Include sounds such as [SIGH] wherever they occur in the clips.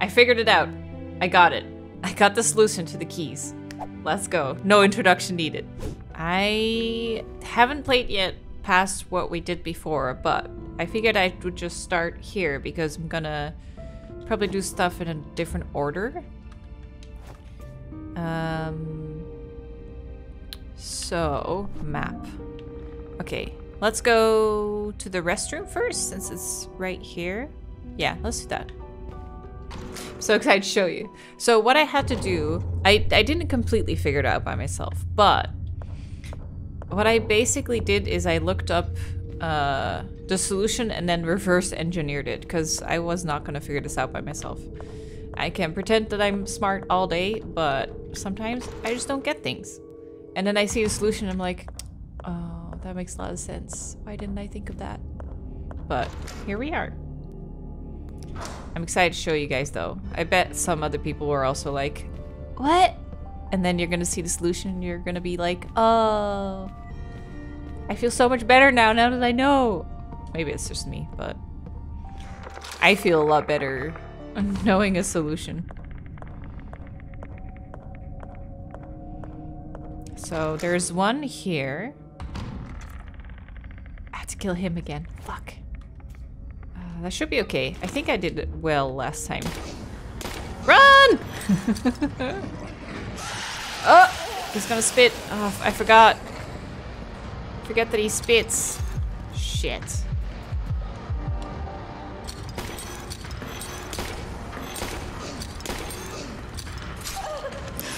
I figured it out. I got it. I got the solution to the keys. Let's go. No introduction needed. I haven't played yet past what we did before, but I figured I would just start here because I'm gonna probably do stuff in a different order. Um, so, map. Okay, let's go to the restroom first since it's right here. Yeah, let's do that. So excited to show you. So what I had to do, I, I didn't completely figure it out by myself, but what I basically did is I looked up uh, the solution and then reverse engineered it because I was not going to figure this out by myself. I can pretend that I'm smart all day, but sometimes I just don't get things. And then I see a solution, I'm like, oh, that makes a lot of sense. Why didn't I think of that? But here we are. I'm excited to show you guys though. I bet some other people were also like, what? And then you're gonna see the solution and you're gonna be like, oh. I feel so much better now, now that I know. Maybe it's just me, but I feel a lot better [LAUGHS] knowing a solution. So there's one here. I had to kill him again. Fuck. That should be okay. I think I did it well last time. Run! [LAUGHS] oh! He's gonna spit. Oh, I forgot. Forget that he spits. Shit.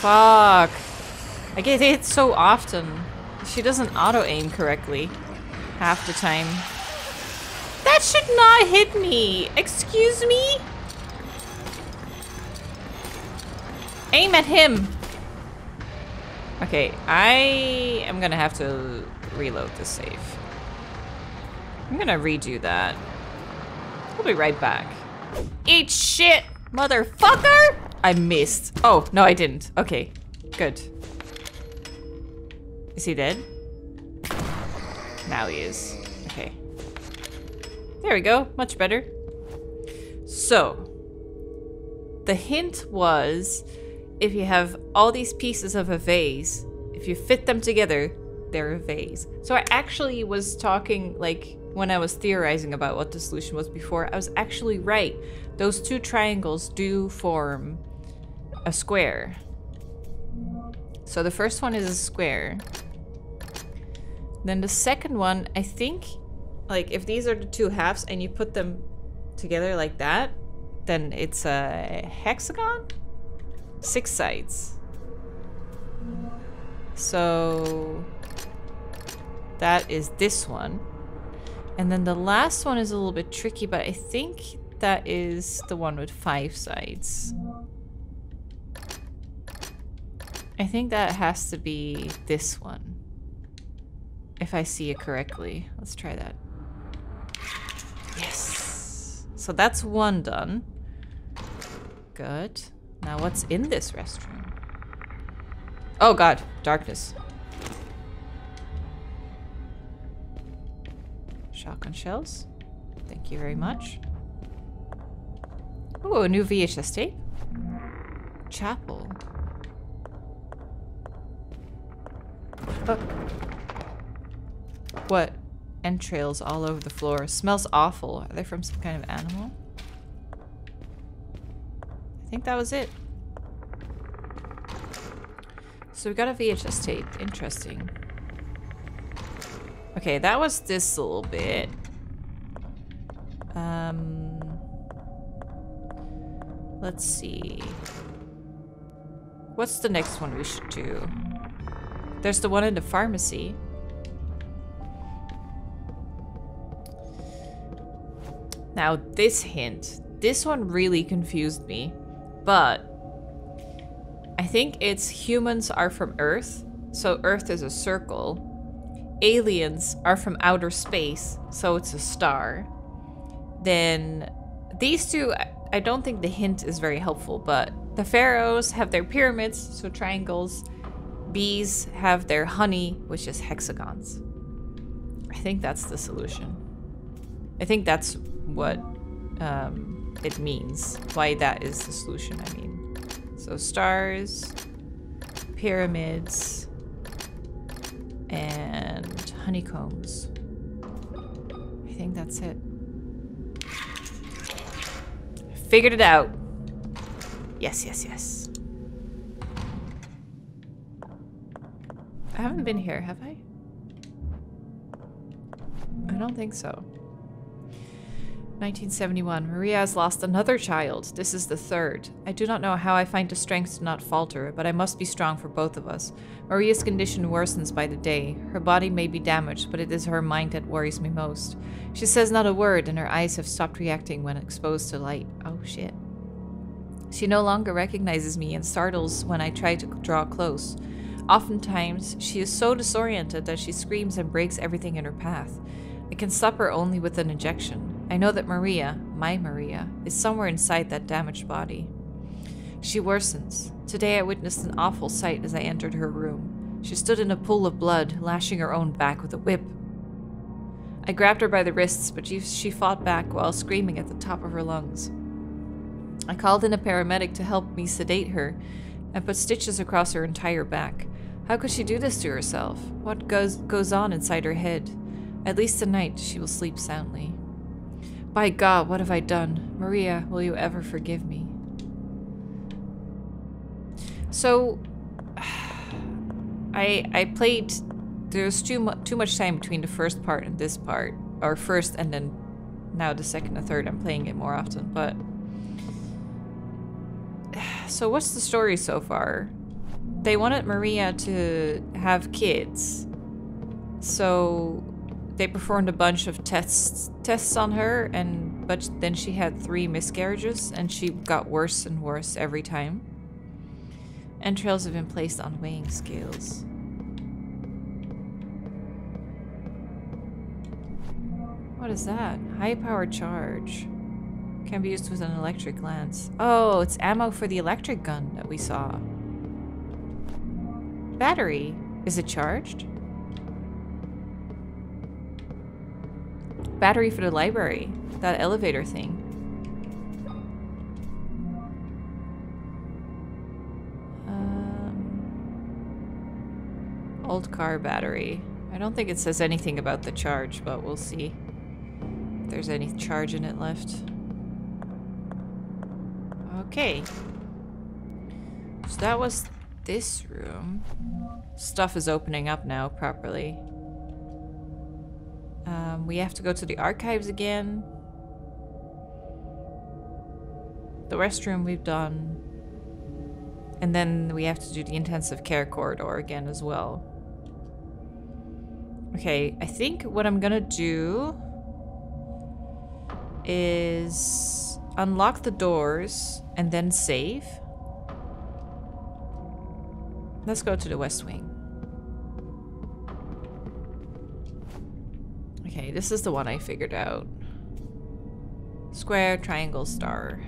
Fuck. I get hit so often. She doesn't auto-aim correctly. Half the time. That should not hit me! Excuse me? Aim at him! Okay, I am gonna have to reload the save. I'm gonna redo that. We'll be right back. Eat shit, motherfucker! I missed. Oh, no I didn't. Okay, good. Is he dead? Now he is. There we go. Much better. So, the hint was if you have all these pieces of a vase, if you fit them together, they're a vase. So I actually was talking, like, when I was theorizing about what the solution was before, I was actually right. Those two triangles do form a square. So the first one is a square. Then the second one, I think, like if these are the two halves and you put them together like that, then it's a hexagon? Six sides. So that is this one. And then the last one is a little bit tricky, but I think that is the one with five sides. I think that has to be this one. If I see it correctly. Let's try that. So that's one done. Good. Now what's in this restroom? Oh god, darkness. Shotgun shells. Thank you very much. Oh, a new VHS tape. Chapel. What? Entrails all over the floor. Smells awful. Are they from some kind of animal? I think that was it. So we got a VHS tape. Interesting. Okay, that was this little bit. Um, let's see. What's the next one we should do? There's the one in the pharmacy. Now, this hint. This one really confused me. But I think it's humans are from Earth. So Earth is a circle. Aliens are from outer space. So it's a star. Then these two, I don't think the hint is very helpful. But the pharaohs have their pyramids, so triangles. Bees have their honey, which is hexagons. I think that's the solution. I think that's what um, it means. Why that is the solution, I mean. So stars, pyramids, and honeycombs. I think that's it. Figured it out. Yes, yes, yes. I haven't been here, have I? I don't think so. 1971. Maria has lost another child. This is the third. I do not know how I find the strength to not falter, but I must be strong for both of us. Maria's condition worsens by the day. Her body may be damaged, but it is her mind that worries me most. She says not a word, and her eyes have stopped reacting when exposed to light. Oh shit. She no longer recognizes me and startles when I try to draw close. Oftentimes, she is so disoriented that she screams and breaks everything in her path. I can stop her only with an injection. I know that Maria, my Maria, is somewhere inside that damaged body. She worsens. Today I witnessed an awful sight as I entered her room. She stood in a pool of blood, lashing her own back with a whip. I grabbed her by the wrists, but she, she fought back while screaming at the top of her lungs. I called in a paramedic to help me sedate her and put stitches across her entire back. How could she do this to herself? What goes, goes on inside her head? At least tonight she will sleep soundly. By God, what have I done? Maria, will you ever forgive me? So, [SIGHS] I I played. There's too much too much time between the first part and this part, or first and then now the second and third. I'm playing it more often, but [SIGHS] so what's the story so far? They wanted Maria to have kids, so they performed a bunch of tests tests on her and but then she had three miscarriages and she got worse and worse every time. Entrails have been placed on weighing scales. What is that? High power charge. Can be used with an electric lance. Oh, it's ammo for the electric gun that we saw. Battery. Is it charged? Battery for the library. That elevator thing. Um, old car battery. I don't think it says anything about the charge, but we'll see if there's any charge in it left. Okay. So that was this room. Stuff is opening up now properly. Um, we have to go to the archives again. The restroom we've done. And then we have to do the intensive care corridor again as well. Okay, I think what I'm gonna do is unlock the doors and then save. Let's go to the west wing. Okay, this is the one I figured out. Square, triangle, star.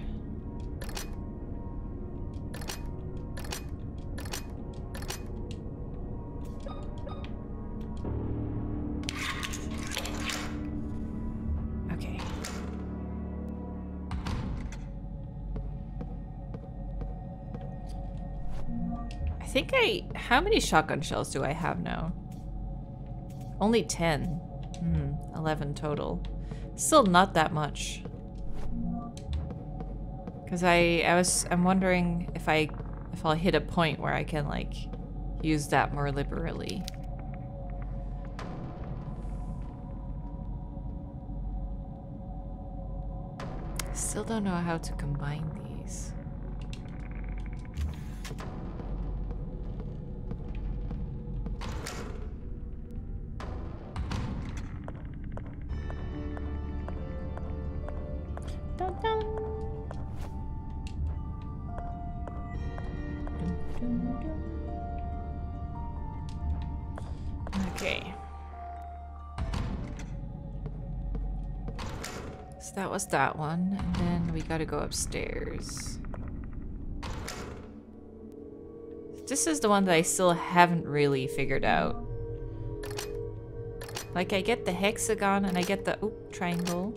Okay. I think I... How many shotgun shells do I have now? Only 10. Hmm, 11 total. Still not that much. Cause I, I was, I'm wondering if I, if I'll hit a point where I can like use that more liberally. Still don't know how to combine these. Was that one, and then we gotta go upstairs. This is the one that I still haven't really figured out. Like, I get the hexagon and I get the, oop, triangle.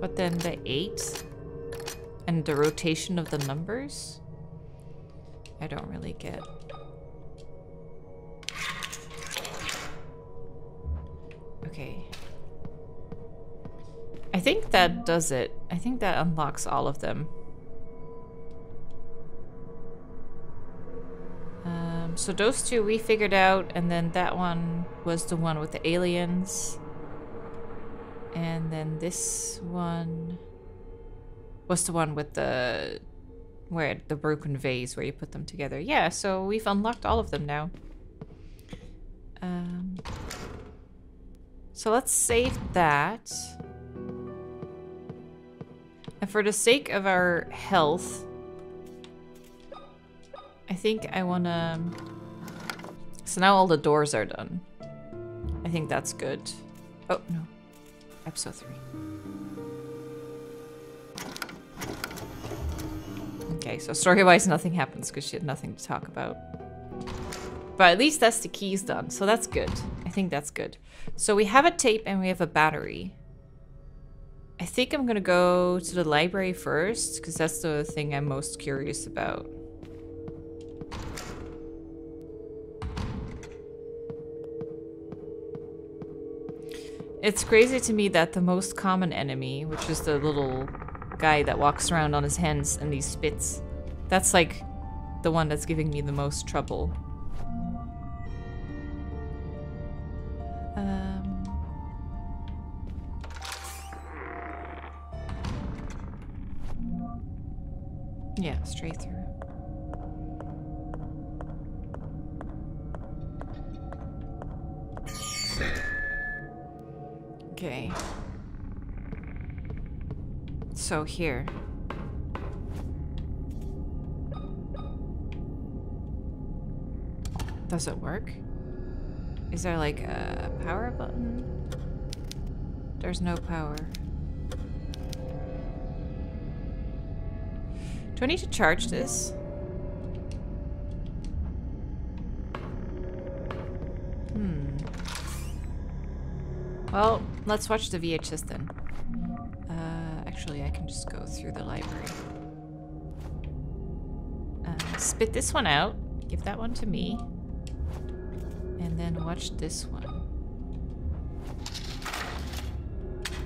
But then the 8 and the rotation of the numbers? I don't really get. Okay. I think that does it. I think that unlocks all of them. Um, so those two we figured out, and then that one was the one with the aliens. And then this one was the one with the where the broken vase where you put them together. Yeah, so we've unlocked all of them now. Um, so let's save that. And for the sake of our health, I think I want to... So now all the doors are done. I think that's good. Oh, no. Episode 3. Okay, so story-wise nothing happens because she had nothing to talk about. But at least that's the keys done, so that's good. I think that's good. So we have a tape and we have a battery. I think I'm gonna go to the library first, because that's the thing I'm most curious about. It's crazy to me that the most common enemy, which is the little guy that walks around on his hands and these spits, that's like the one that's giving me the most trouble. Yeah, straight through. Okay. So here. Does it work? Is there like a power button? There's no power. Do I need to charge this? Hmm. Well, let's watch the VHS then. Uh, actually, I can just go through the library. Uh, spit this one out. Give that one to me. And then watch this one.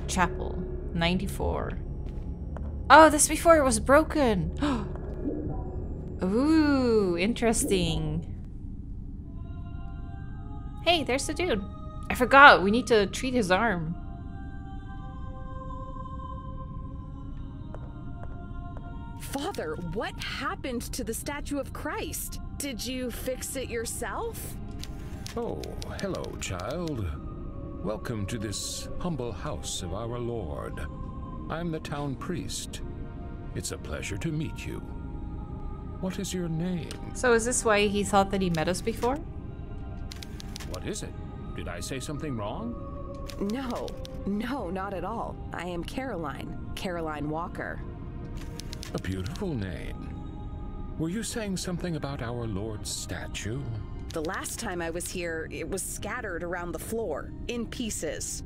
Chapel, 94. Oh, this before it was broken. [GASPS] Ooh, interesting. Hey, there's the dude. I forgot, we need to treat his arm. Father, what happened to the statue of Christ? Did you fix it yourself? Oh, hello, child. Welcome to this humble house of our Lord. I'm the town priest. It's a pleasure to meet you. What is your name? So is this why he thought that he met us before? What is it? Did I say something wrong? No, no, not at all. I am Caroline, Caroline Walker. A beautiful name. Were you saying something about our Lord's statue? The last time I was here, it was scattered around the floor, in pieces.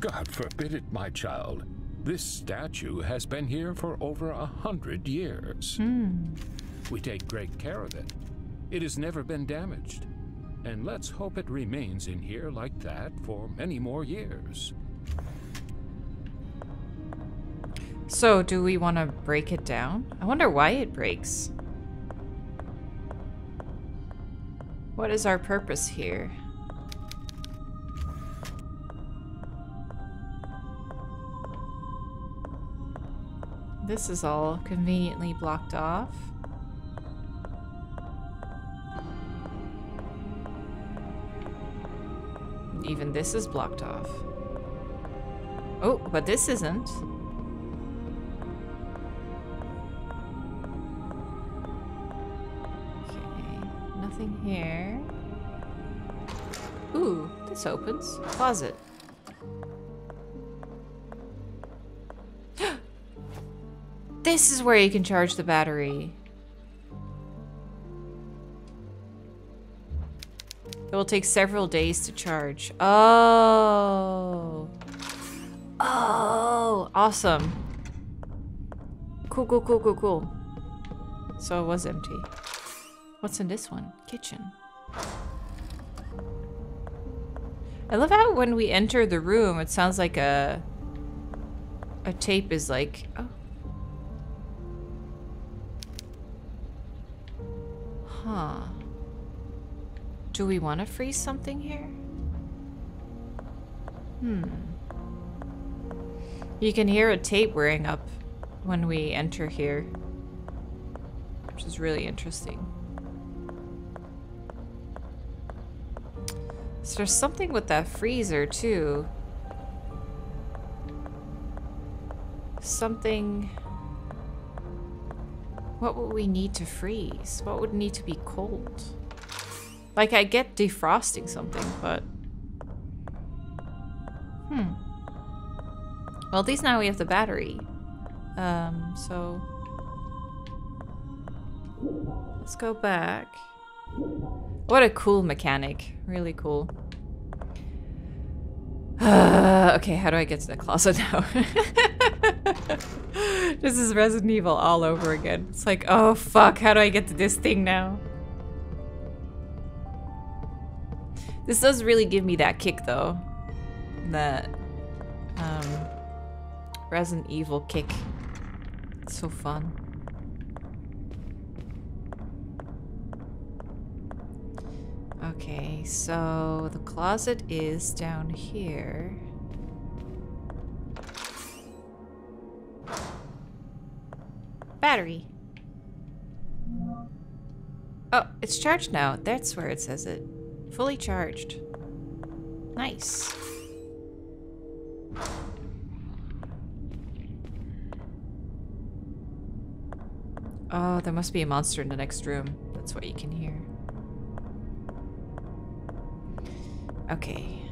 God forbid it, my child. This statue has been here for over a hundred years. Hmm. We take great care of it. It has never been damaged. And let's hope it remains in here like that for many more years. So do we want to break it down? I wonder why it breaks. What is our purpose here? This is all conveniently blocked off. Even this is blocked off. Oh, but this isn't. Okay, nothing here. Ooh, this opens. Closet. This is where you can charge the battery. It will take several days to charge. Oh. Oh, awesome. Cool, cool, cool, cool, cool. So it was empty. What's in this one? Kitchen. I love how when we enter the room, it sounds like a a tape is like, oh. Huh. Do we want to freeze something here? Hmm. You can hear a tape wearing up when we enter here, which is really interesting. So there's something with that freezer too. Something... What would we need to freeze? What would need to be cold? Like, I get defrosting something, but... Hmm. Well, at least now we have the battery. Um, so... Let's go back. What a cool mechanic. Really cool. [SIGHS] okay, how do I get to the closet now? [LAUGHS] this is Resident Evil all over again. It's like, oh fuck, how do I get to this thing now? This does really give me that kick though. That um, Resident Evil kick. It's so fun. Okay, so the closet is down here. Battery. Oh, it's charged now. That's where it says it. Fully charged. Nice. Oh, there must be a monster in the next room. That's what you can hear. Okay.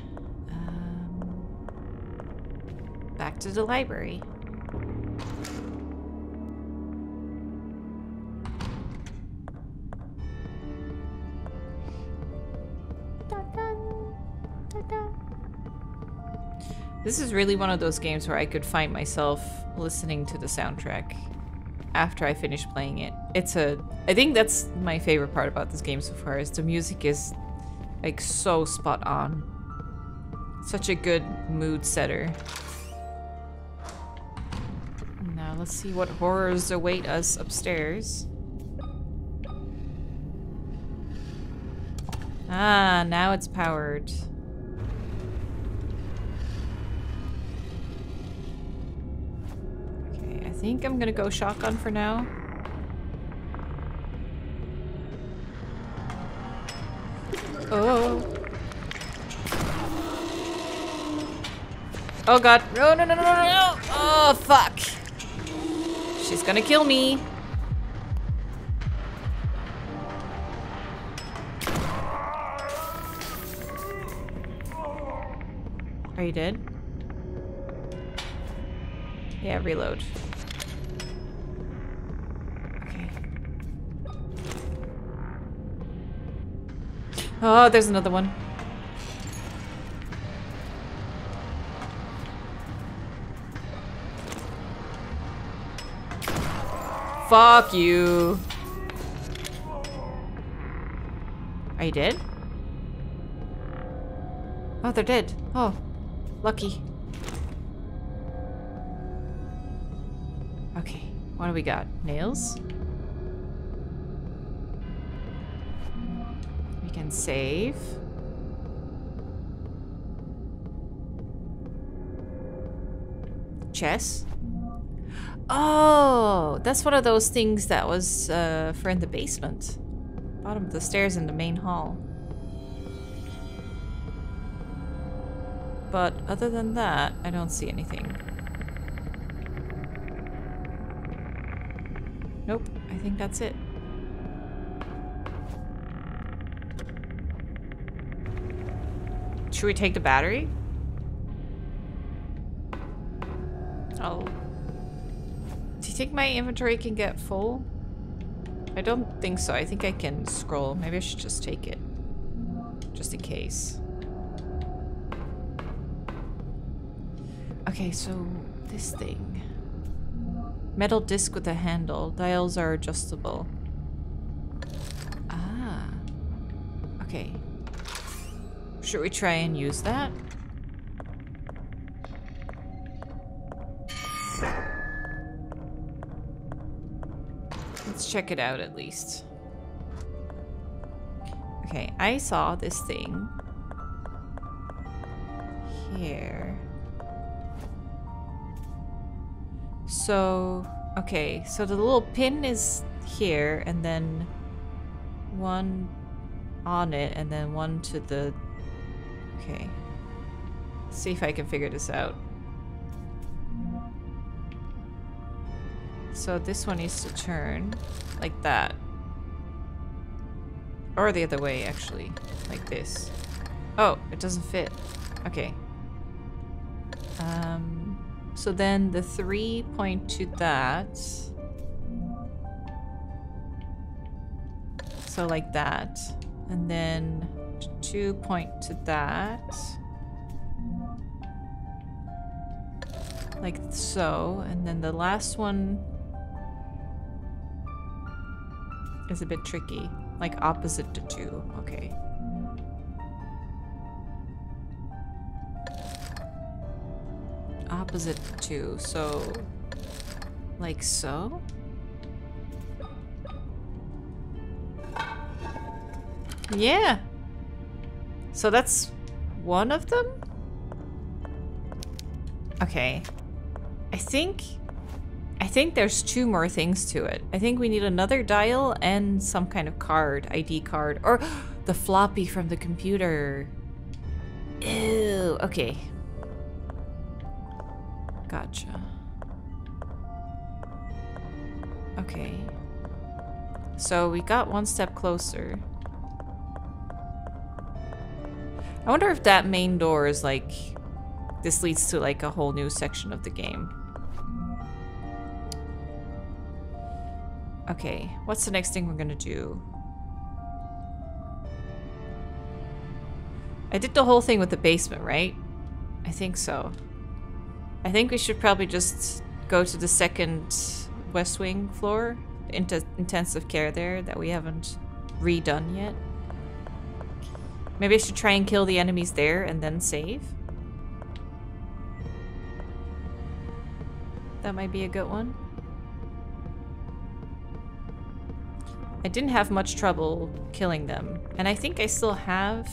Um, back to the library. This is really one of those games where I could find myself listening to the soundtrack after I finish playing it. It's a I think that's my favorite part about this game so far is the music is like so spot on. Such a good mood setter. Now let's see what horrors await us upstairs. Ah, now it's powered. Okay, I think I'm gonna go shotgun for now. Oh. Oh god. No, no, no, no, no, no. Oh, fuck. She's gonna kill me. Are you dead? Yeah, reload. Oh, there's another one. Fuck you. Are you dead? Oh, they're dead. Oh, lucky. Okay, what do we got? Nails? Save. Chess? Oh, that's one of those things that was uh, for in the basement. Bottom of the stairs in the main hall. But other than that, I don't see anything. Nope, I think that's it. Should we take the battery? Oh. Do you think my inventory can get full? I don't think so. I think I can scroll. Maybe I should just take it. Just in case. Okay, so this thing. Metal disc with a handle. Dials are adjustable. Ah. Okay. Should we try and use that? Let's check it out at least. Okay, I saw this thing here. So, okay, so the little pin is here, and then one on it, and then one to the... Okay. See if I can figure this out. So this one needs to turn like that. Or the other way, actually. Like this. Oh, it doesn't fit. Okay. Um, so then the three point to that. So like that. And then two point to that. Like so. And then the last one is a bit tricky. Like opposite to two. Okay. Opposite to two. So, like so? Yeah. So that's one of them? Okay. I think I think there's two more things to it. I think we need another dial and some kind of card, ID card, or [GASPS] the floppy from the computer. Ew, okay. Gotcha. Okay. So we got one step closer. I wonder if that main door is like, this leads to like a whole new section of the game. Okay, what's the next thing we're gonna do? I did the whole thing with the basement, right? I think so. I think we should probably just go to the second West Wing floor. Int intensive care there that we haven't redone yet. Maybe I should try and kill the enemies there and then save? That might be a good one. I didn't have much trouble killing them. And I think I still have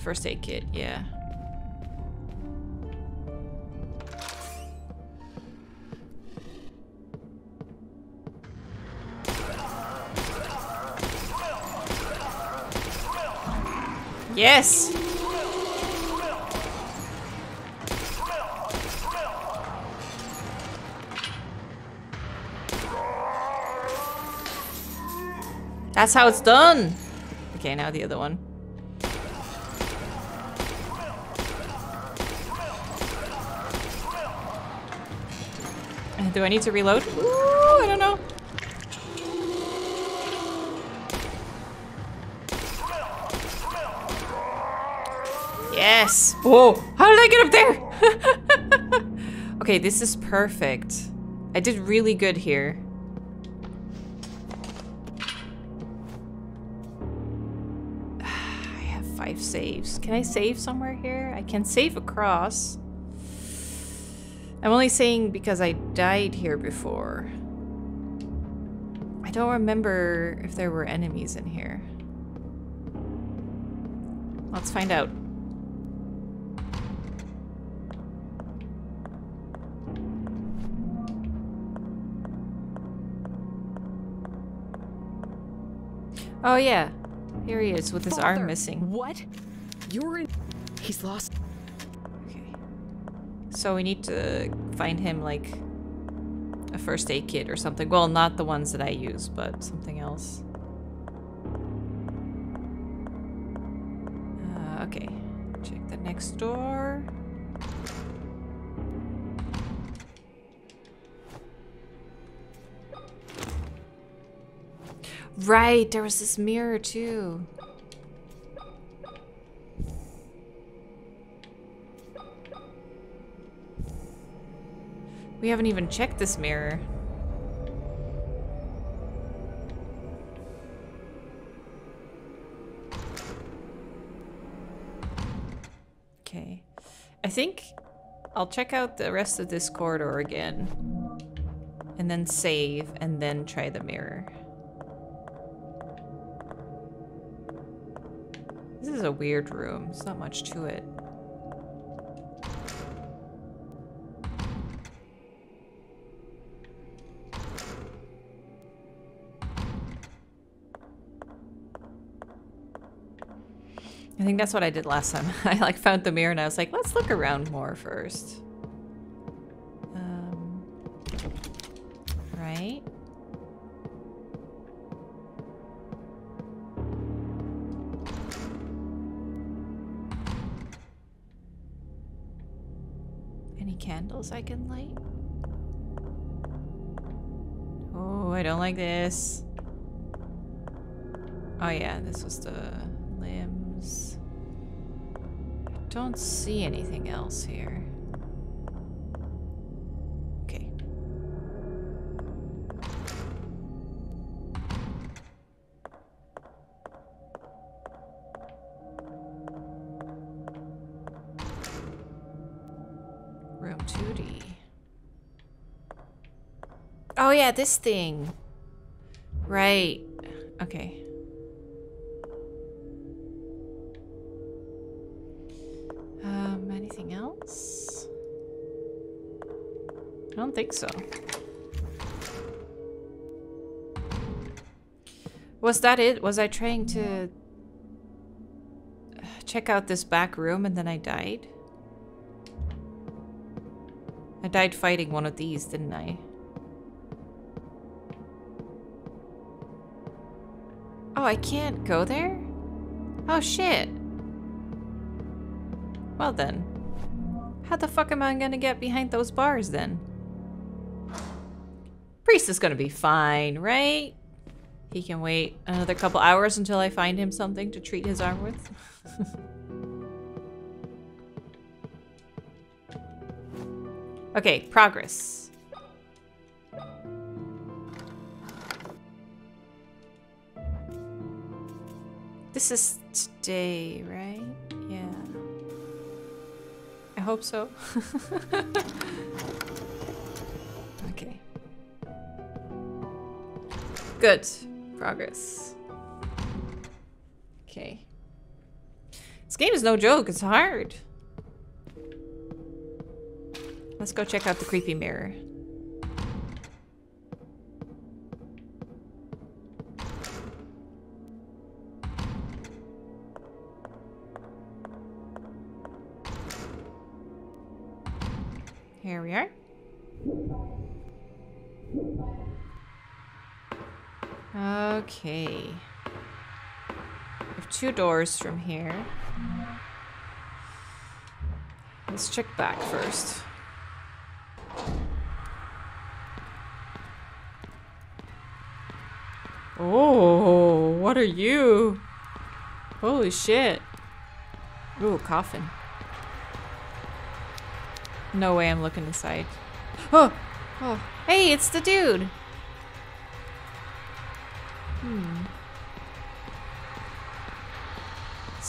first aid kit, yeah. Yes! That's how it's done! Okay, now the other one. Do I need to reload? Ooh, I don't know. Yes! Whoa! How did I get up there? [LAUGHS] okay, this is perfect. I did really good here. [SIGHS] I have five saves. Can I save somewhere here? I can save across. I'm only saying because I died here before. I don't remember if there were enemies in here. Let's find out. Oh yeah, here he is with his Father, arm missing. What? You're in. He's lost. Okay. So we need to find him like a first aid kit or something. Well, not the ones that I use, but something else. Uh, okay. Check the next door. Right, there was this mirror too. We haven't even checked this mirror. Okay. I think I'll check out the rest of this corridor again. And then save, and then try the mirror. Is a weird room. There's not much to it. I think that's what I did last time. [LAUGHS] I like found the mirror and I was like, let's look around more first. Can light? Oh, I don't like this. Oh yeah, this was the limbs. I don't see anything else here. Yeah, this thing. Right. Okay. Um, anything else? I don't think so. Was that it? Was I trying to check out this back room and then I died? I died fighting one of these, didn't I? Oh, I can't go there? Oh, shit. Well then. How the fuck am I gonna get behind those bars then? Priest is gonna be fine, right? He can wait another couple hours until I find him something to treat his arm with. [LAUGHS] okay, progress. This is today, right? Yeah. I hope so. [LAUGHS] okay. Good. Progress. Okay. This game is no joke. It's hard. Let's go check out the creepy mirror. Okay. We have two doors from here. Let's check back first. Oh, what are you? Holy shit. Ooh, coffin. No way I'm looking aside. [GASPS] Oh! Oh. Hey, it's the dude!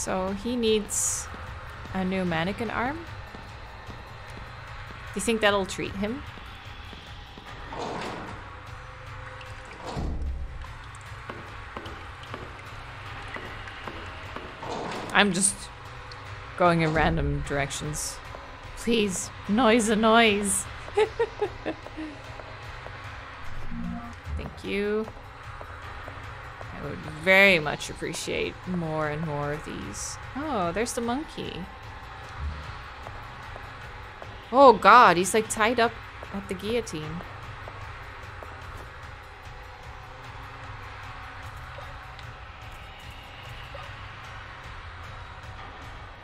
So he needs a new mannequin arm? Do you think that'll treat him? I'm just going in random directions. Please, noise a noise. [LAUGHS] Thank you. I would very much appreciate more and more of these. Oh, there's the monkey. Oh god, he's like tied up at the guillotine.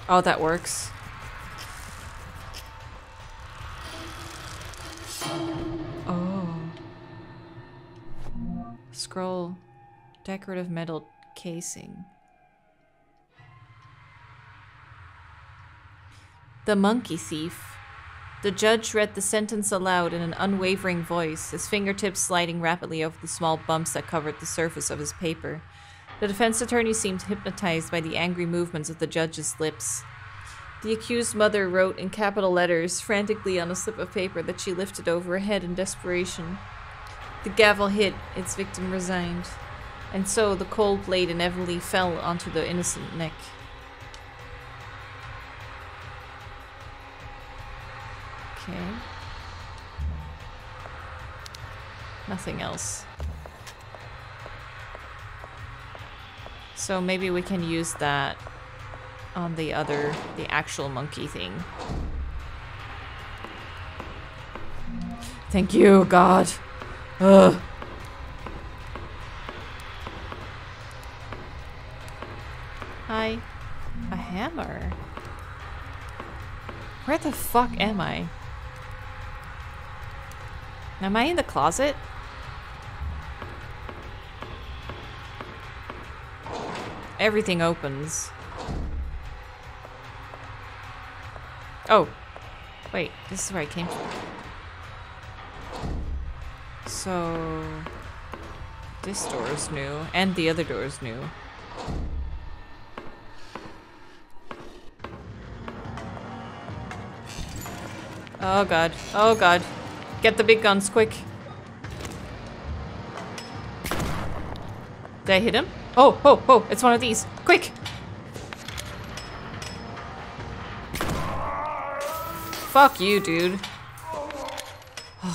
Oh, that works. Decorative metal casing. The monkey thief. The judge read the sentence aloud in an unwavering voice, his fingertips sliding rapidly over the small bumps that covered the surface of his paper. The defense attorney seemed hypnotized by the angry movements of the judge's lips. The accused mother wrote in capital letters frantically on a slip of paper that she lifted over her head in desperation. The gavel hit, its victim resigned, and so the cold blade inevitably fell onto the innocent neck. Okay. Nothing else. So maybe we can use that on the other, the actual monkey thing. Thank you, God. Ugh. Hi. A hammer. Where the fuck am I? Am I in the closet? Everything opens. Oh. Wait, this is where I came from. So... This door is new, and the other door is new. Oh god. Oh god. Get the big guns, quick. Did I hit him? Oh, oh, oh, it's one of these. Quick! Fuck you, dude. [SIGHS] okay,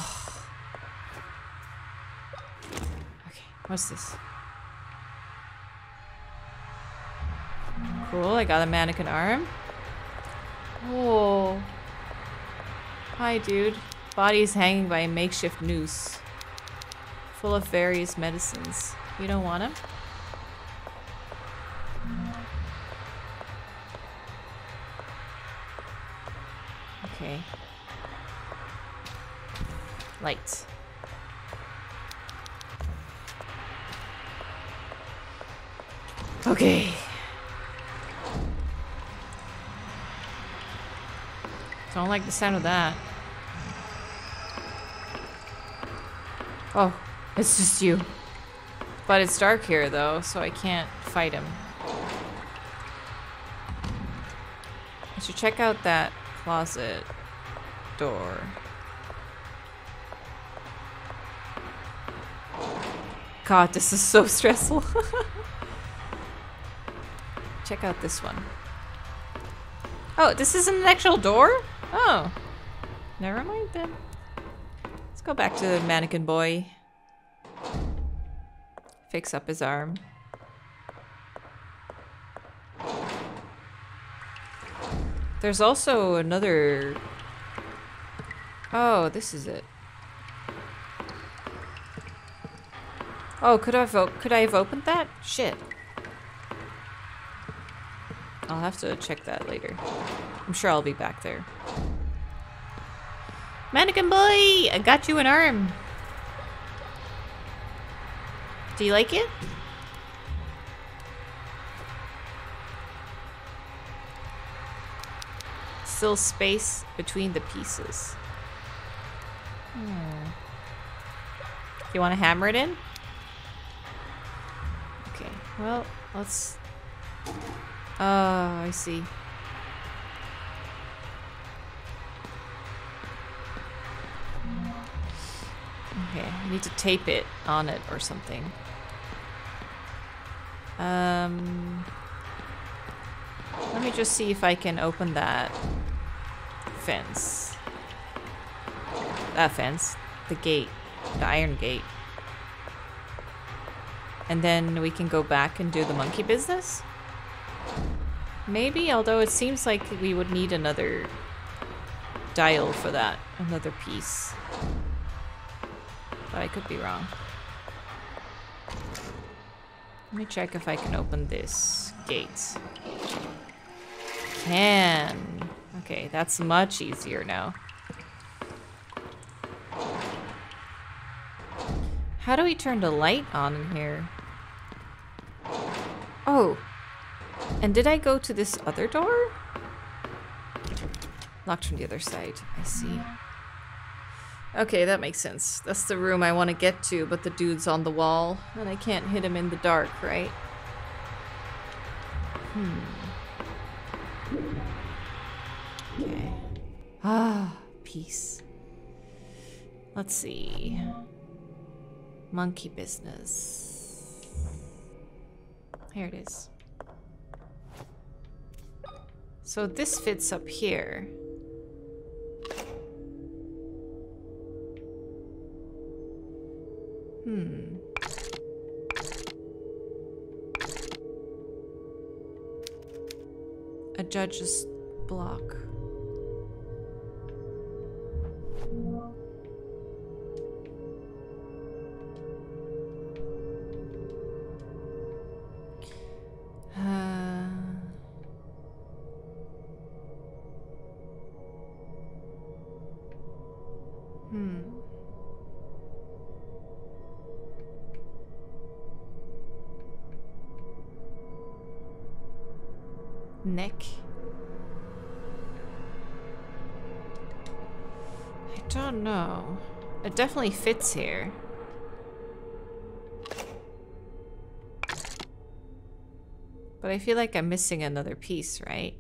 what's this? Cool, I got a mannequin arm. Oh. Hi, dude. Body's hanging by a makeshift noose. Full of various medicines. You don't want him? Okay. Lights. Okay. Don't like the sound of that. Oh, it's just you. But it's dark here though, so I can't fight him. I should check out that closet door. God, this is so [LAUGHS] stressful. check out this one. Oh, this isn't an actual door? Oh. Never mind then. Go back to the mannequin boy. Fix up his arm. There's also another... Oh, this is it. Oh, could I have could I have opened that? Shit. I'll have to check that later. I'm sure I'll be back there. Mannequin boy! I got you an arm. Do you like it? Still space between the pieces. Hmm. You want to hammer it in? Okay, well, let's... Oh, I see. Need to tape it on it or something. Um, let me just see if I can open that fence. That fence. The gate. The iron gate. And then we can go back and do the monkey business? Maybe, although it seems like we would need another dial for that. Another piece. But I could be wrong. Let me check if I can open this gate. Can. Okay, that's much easier now. How do we turn the light on in here? Oh. And did I go to this other door? Locked from the other side. I see. Okay, that makes sense. That's the room I want to get to, but the dude's on the wall, and I can't hit him in the dark, right? Hmm. Okay. Ah, peace. Let's see. Monkey business. Here it is. So this fits up here. Hmm. A judge's block. It definitely fits here. But I feel like I'm missing another piece, right?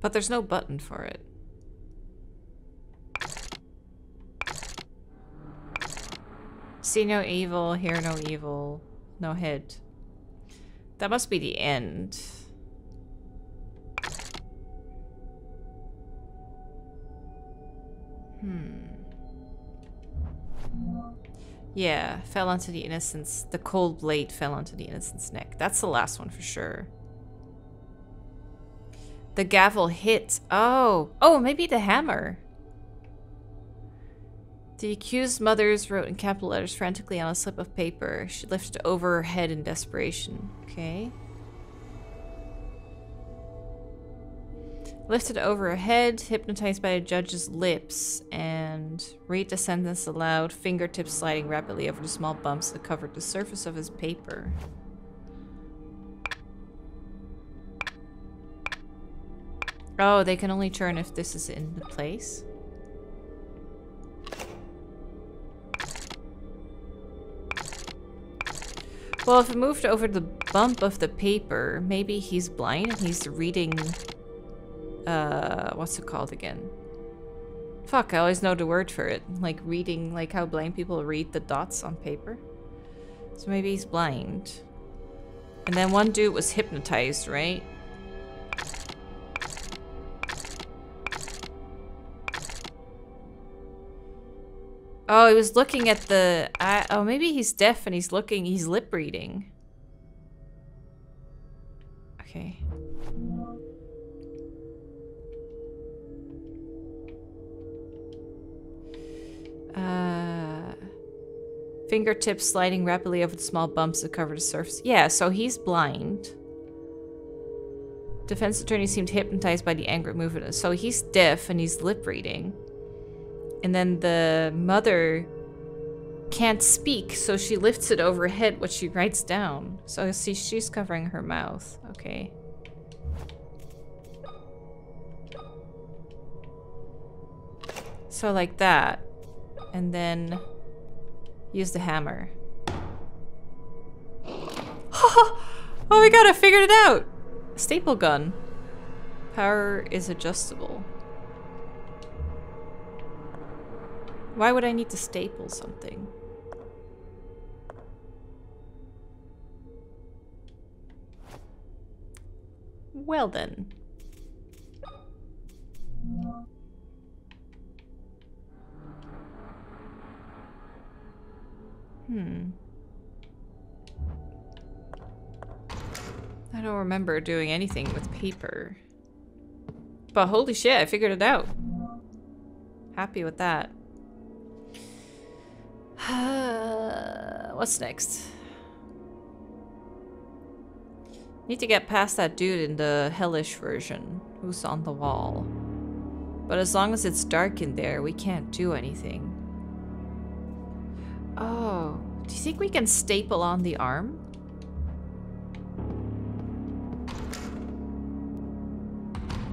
But there's no button for it. See no evil, hear no evil, no head. That must be the end. Hmm. Yeah, fell onto the innocent's... The cold blade fell onto the innocent's neck. That's the last one for sure. The gavel hit. Oh. Oh, maybe the hammer. The accused mothers wrote in capital letters frantically on a slip of paper. She lifted over her head in desperation. Okay. Lifted over her head, hypnotized by the judge's lips, and read the sentence aloud, fingertips sliding rapidly over the small bumps that covered the surface of his paper. Oh, they can only turn if this is in the place? Well, if it moved over the bump of the paper, maybe he's blind and he's reading... Uh, what's it called again? Fuck, I always know the word for it. Like reading, like how blind people read the dots on paper. So maybe he's blind. And then one dude was hypnotized, right? Oh, he was looking at the... Uh, oh, maybe he's deaf and he's looking... He's lip reading. Okay. Uh, fingertips sliding rapidly over the small bumps that cover the surface. Yeah, so he's blind. Defense attorney seemed hypnotized by the angry movement. So he's deaf and he's lip reading. And then the mother can't speak, so she lifts it overhead what she writes down. So see, she's covering her mouth. Okay. So like that. And then use the hammer. [LAUGHS] oh my god, I figured it out! Staple gun. Power is adjustable. Why would I need to staple something? Well then. Don't remember doing anything with paper. But holy shit, I figured it out. Happy with that. [SIGHS] What's next? Need to get past that dude in the hellish version who's on the wall. But as long as it's dark in there, we can't do anything. Oh, do you think we can staple on the arm?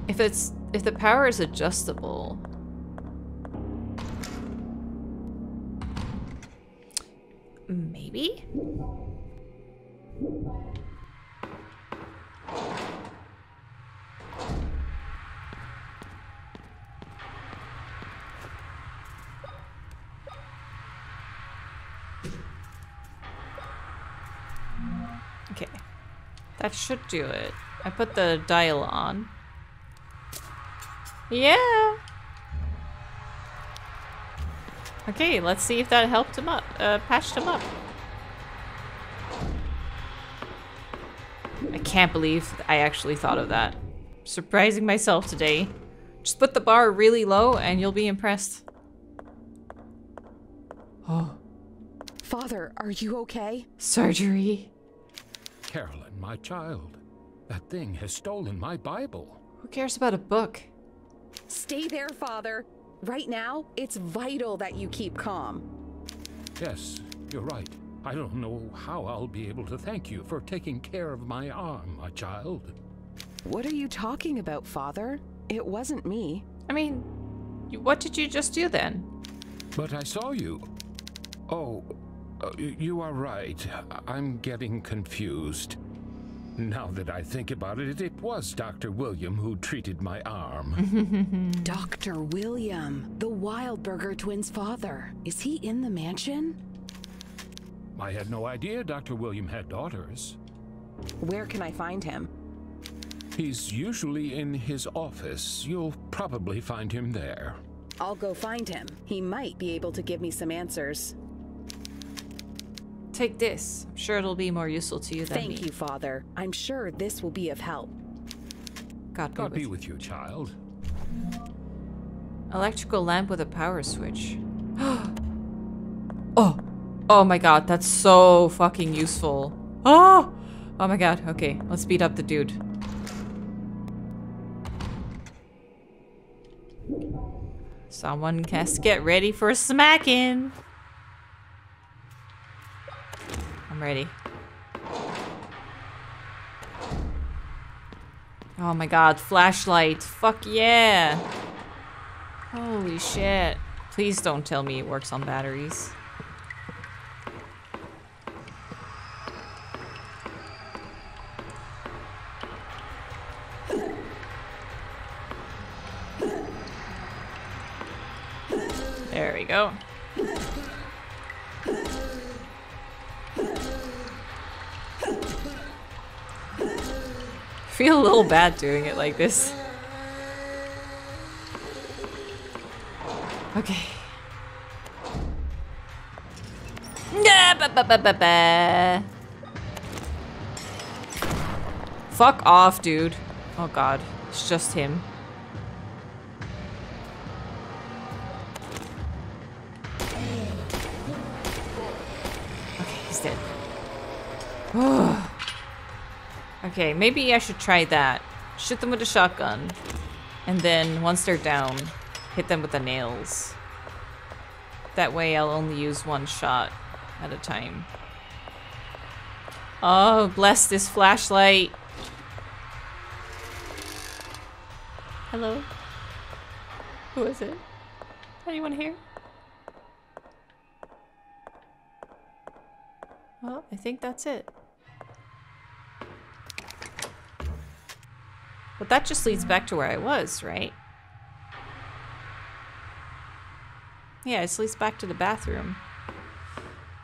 If it's if the power is adjustable. Maybe? Okay. That should do it. I put the dial on. Yeah. Okay, let's see if that helped him up, uh, patched him up. I can't believe I actually thought of that. Surprising myself today. Just put the bar really low and you'll be impressed. Oh, Father, are you okay? surgery. Caroline, my child, that thing has stolen my Bible. Who cares about a book? Stay there, Father. Right now, it's vital that you keep calm. Yes, you're right. I don't know how I'll be able to thank you for taking care of my arm, my child. What are you talking about, Father? It wasn't me. I mean, you- what did you just do then? But I saw you. Oh, uh, you are right. I'm getting confused. Now that I think about it, it was Dr. William who treated my arm. [LAUGHS] Dr. William, the Wildberger twins' father. Is he in the mansion? I had no idea Dr. William had daughters. Where can I find him? He's usually in his office. You'll probably find him there. I'll go find him. He might be able to give me some answers. Take this. I'm sure it'll be more useful to you than Thank me. you, Father. I'm sure this will be of help. God be God with be you. with you, child. Electrical lamp with a power switch. [GASPS] oh. Oh my god, that's so fucking useful. Oh! [GASPS] Oh my god, okay. Let's beat up the dude. Someone has to get ready for a smacking. I'm ready. Oh my god, flashlight. Fuck yeah. Holy shit. Please don't tell me it works on batteries. There we go. Feel a little bad doing it like this. Okay. Fuck off, dude. Oh god, it's just him. Okay, he's dead. [SIGHS] Oh. Okay, maybe I should try that. Shoot them with a shotgun. And then once they're down, hit them with the nails. That way I'll only use one shot at a time. Oh, bless this flashlight. Hello? Who is it? Anyone here? Well, I think that's it. But that just leads back to where I was, right? Yeah, it leads back to the bathroom.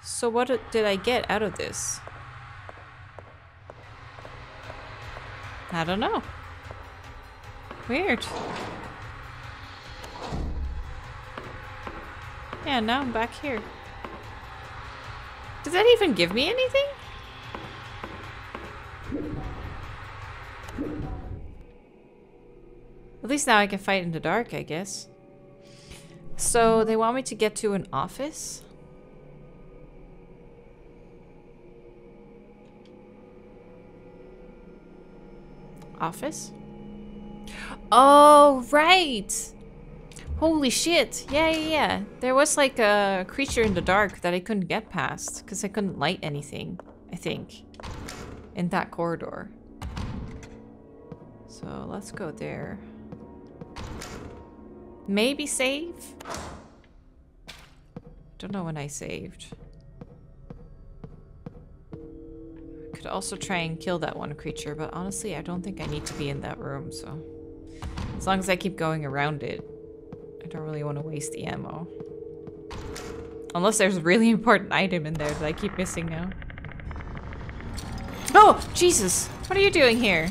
So what did I get out of this? I don't know. Weird. Yeah, now I'm back here. Does that even give me anything? At least now I can fight in the dark, I guess. So they want me to get to an office? Office? Oh, right! Holy shit. Yeah, yeah, yeah. There was like a creature in the dark that I couldn't get past because I couldn't light anything, I think, in that corridor. So let's go there. Maybe save? Don't know when I saved. I could also try and kill that one creature, but honestly, I don't think I need to be in that room, so... As long as I keep going around it, I don't really want to waste the ammo. Unless there's a really [LAUGHS] important item in there that I keep missing now. Oh, Jesus! What are you doing here?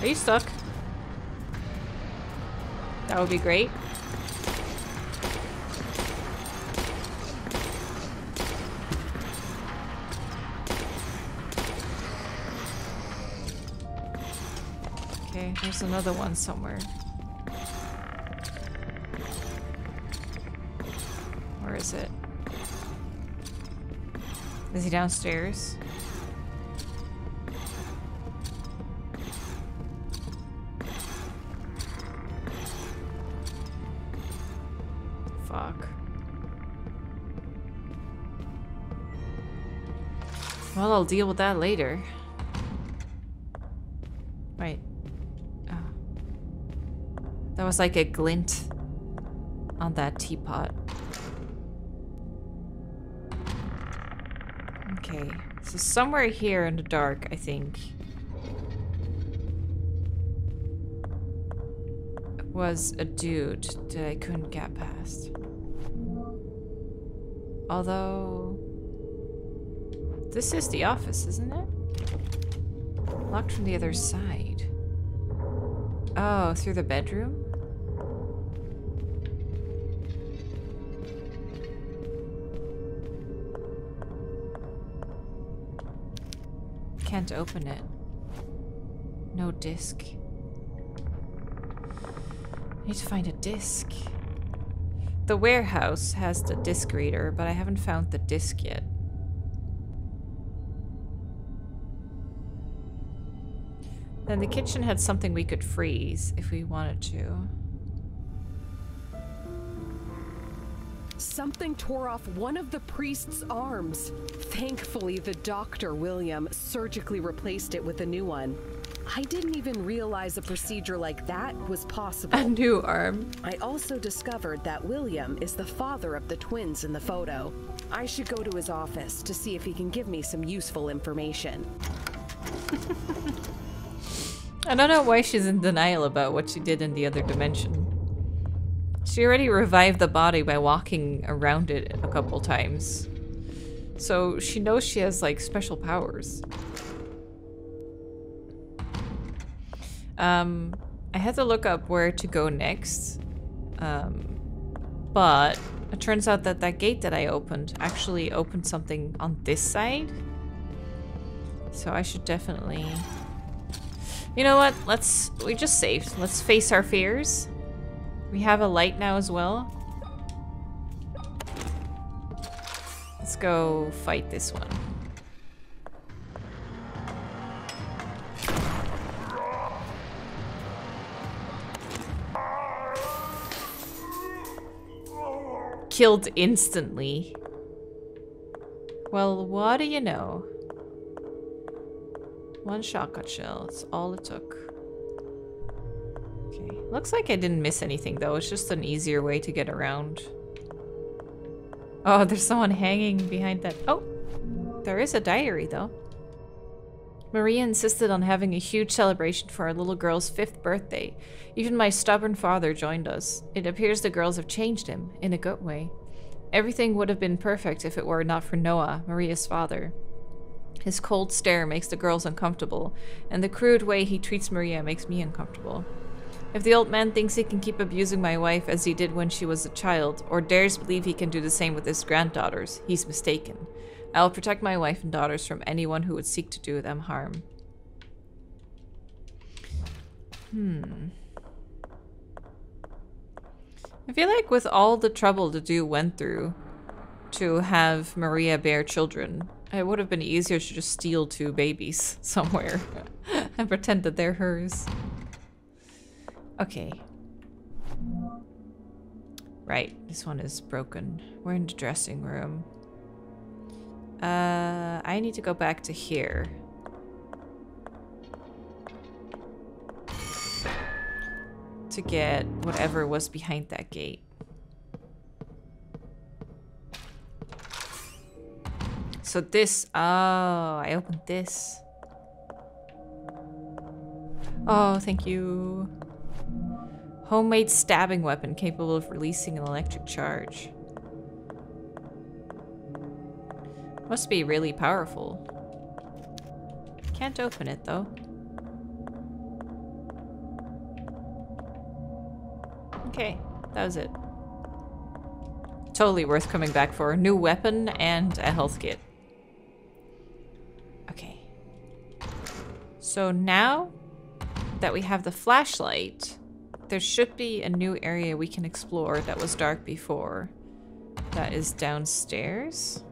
Are you stuck? That would be great. Okay, there's another one somewhere. Where is it? Is he downstairs? Deal with that later. Right. Oh. That was like a glint on that teapot. Okay, so somewhere here in the dark, I think, was a dude that I couldn't get past. Although, this is the office, isn't it? Locked from the other side. Oh, through the bedroom? Can't open it. No disc. Need to find a disc. The warehouse has the disc reader, but I haven't found the disc yet. Then the kitchen had something we could freeze if we wanted to. Something tore off one of the priest's arms. Thankfully, the doctor, William, surgically replaced it with a new one. I didn't even realize a procedure like that was possible. A new arm. I also discovered that William is the father of the twins in the photo. I should go to his office to see if he can give me some useful information. [LAUGHS] I don't know why she's in denial about what she did in the other dimension. She already revived the body by walking around it a couple times. So she knows she has like special powers. Um, I had to look up where to go next. Um, but it turns out that that gate that I opened actually opened something on this side. So I should definitely... You know what? Let's... We just saved. Let's face our fears. We have a light now as well. Let's go fight this one. Killed instantly. Well, what do you know? One shotgun shell. That's all it took. Okay. Looks like I didn't miss anything, though. It's just an easier way to get around. Oh, [LAUGHS] there's someone hanging behind that. Oh, there is a diary, though. Maria insisted on having a huge celebration for our little girl's fifth birthday. Even my stubborn father joined us. It appears the girls have changed him, in a good way. Everything would have been perfect if it were not for Noah, Maria's father. His cold stare makes the girls uncomfortable, and the crude way he treats Maria makes me uncomfortable. If the old man thinks he can keep abusing my wife as he did when she was a child, or dares believe he can do the same with his granddaughters, he's mistaken. I will protect my wife and daughters from anyone who would seek to do them harm. Hmm. I feel like with all the trouble the dude went through to have Maria bear children, it would have been easier to just steal two babies [LAUGHS] somewhere and pretend that they're hers. Okay. Right, this one is broken. We're in the dressing room. Uh, I need to go back to here. To get whatever was behind that gate. So this, oh, I opened this. Oh, thank you. Homemade stabbing weapon capable of releasing an electric charge. Must be really powerful. Can't open it though. Okay, that was it. Totally worth coming back for. A new weapon and a health kit. Okay. So now that we have the flashlight, there should be a new area we can explore that was dark before. That is downstairs.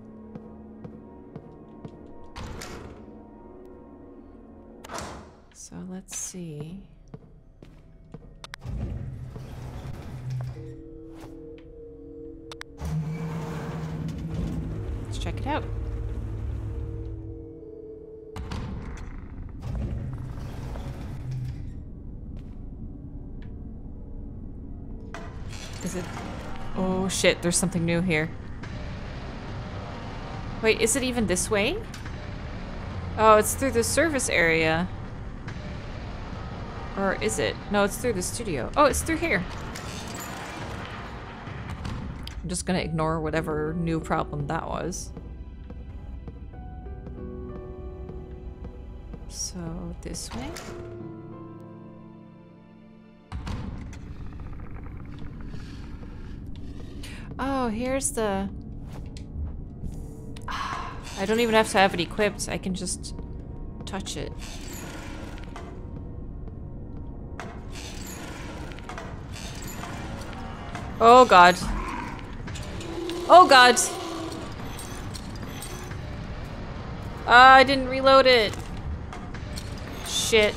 So let's see. Let's check it out. Oh shit, there's something new here. Wait, is it even this way? Oh, it's through the service area. Or is it? No, it's through the studio. Oh, it's through here. I'm just gonna ignore whatever new problem that was. So, this way? Oh, here's the... [SIGHS] I don't even have to have it equipped. I can just touch it. Oh god. Oh god. Uh, I didn't reload it. Shit.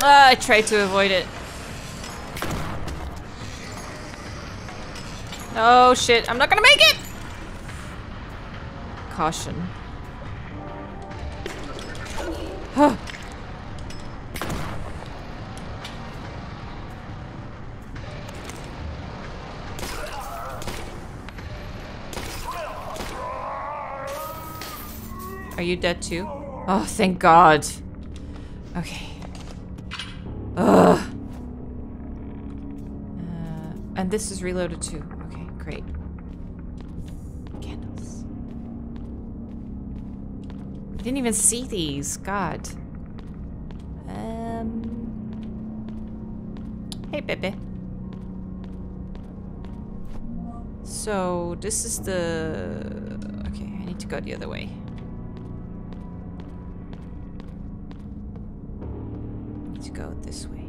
Uh, I tried to avoid it. Oh shit, I'm not gonna make it! Caution. Are you dead too? Oh, thank God. Okay. Ugh. Uh, and this is reloaded too. Okay, great. Candles. I didn't even see these. God. Um. Hey, Pepe. So, this is the... Okay, I need to go the other way. need to go this way.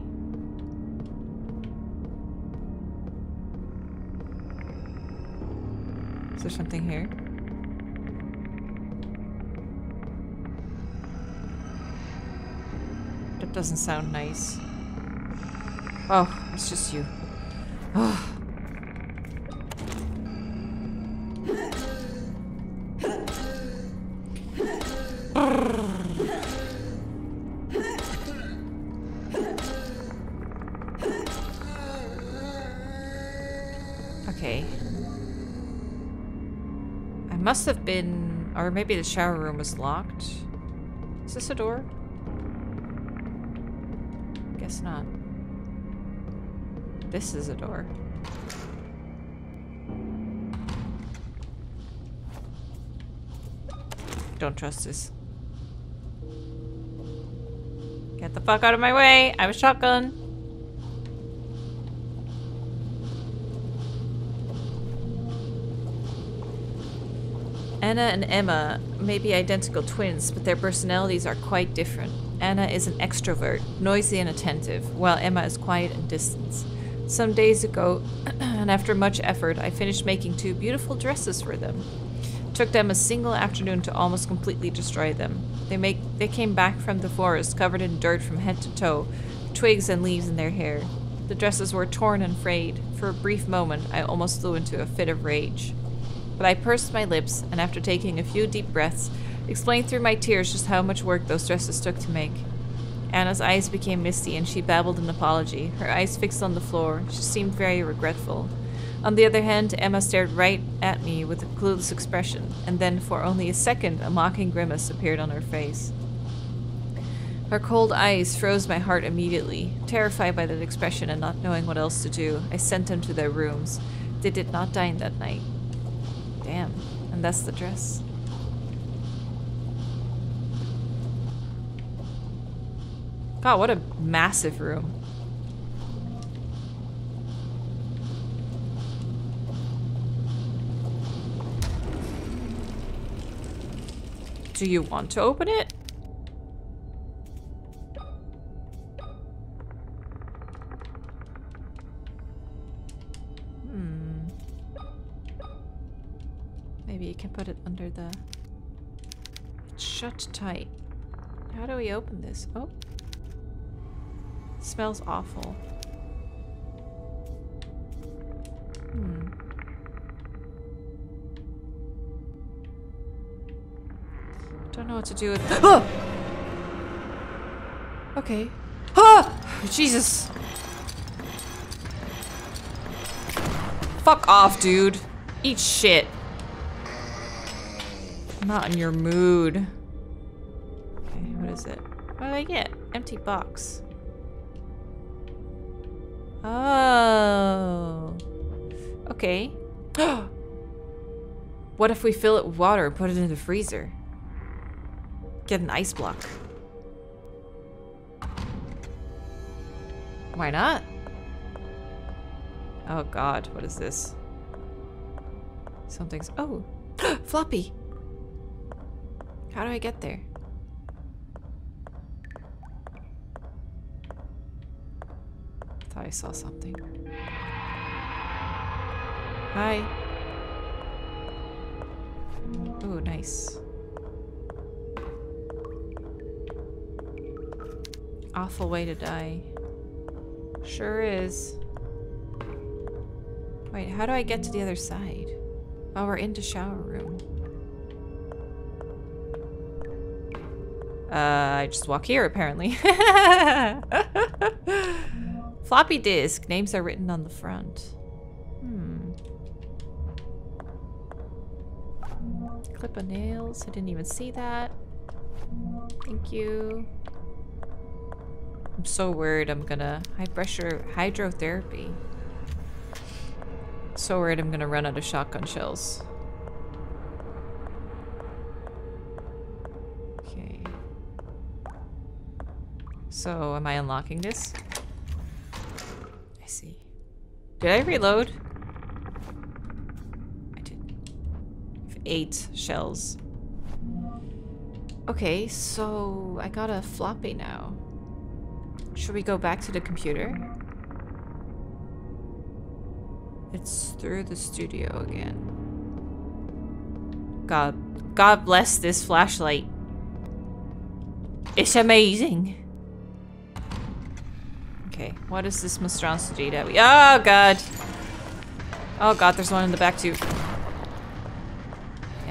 Is there something here? Doesn't sound nice. Oh, it's just you. Oh. Okay. I must have been... Or maybe the shower room was locked. Is this a door? Not. This is a door. Don't trust this. Get the fuck out of my way! I have a shotgun! Anna and Emma may be identical twins, but their personalities are quite different. Anna is an extrovert, noisy and attentive, while Emma is quiet and distant. Some days ago, [CLEARS THROAT] and after much effort, I finished making two beautiful dresses for them. It took them a single afternoon to almost completely destroy them. They make they came back from the forest covered in dirt from head to toe, twigs and leaves in their hair. The dresses were torn and frayed. For a brief moment, I almost flew into a fit of rage. But I pursed my lips, and after taking a few deep breaths, explained through my tears just how much work those dresses took to make. Anna's eyes became misty and she babbled an apology, her eyes fixed on the floor. She seemed very regretful. On the other hand, Emma stared right at me with a clueless expression, and then for only a second a mocking grimace appeared on her face. Her cold eyes froze my heart immediately. Terrified by that expression and not knowing what else to do, I sent them to their rooms. They did not dine that night. Damn, and that's the dress. God, what a massive room. Do you want to open it? Hmm. Maybe you can put it under the... It's shut tight. How do we open this? Oh. Smells awful. Hmm. Don't know what to do with. Oh! [GASPS] Okay. Ah! Jesus. Fuck off, dude. Eat shit. I'm not in your mood. Okay, what is it? What did I get? Empty box. What if we fill it with water and put it in the freezer? Get an ice block. Why not? Oh god, what is this? Something's- oh! [GASPS] Floppy! How do I get there? Thought I saw something. Hi. Oh, nice. Awful way to die. Sure is. Wait, how do I get to the other side? Oh, we're into the shower room. Uh, I just walk here, apparently. [LAUGHS] Floppy disk. Names are written on the front. Clip of nails. I didn't even see that. Thank you. I'm so worried I'm gonna high pressure hydrotherapy. So worried I'm gonna run out of shotgun shells. Okay. So am I unlocking this? I see. Did I reload? I did. I have eight shells. Okay, so I got a floppy now. Should we go back to the computer? It's through the studio again. God, God bless this flashlight. It's amazing. Okay, what is this monstrosity that we- Oh God! Oh God, there's one in the back too.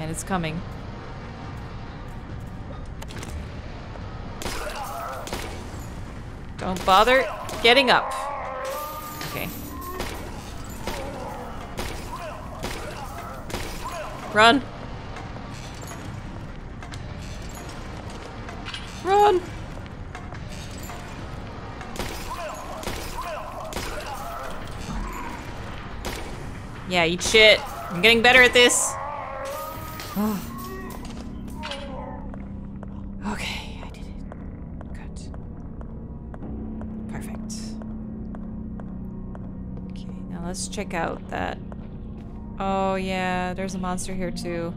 And it's coming. Don't bother getting up. Okay. Run. Run. Yeah, eat shit. I'm getting better at this. Check out that. Oh, yeah, there's a monster here too.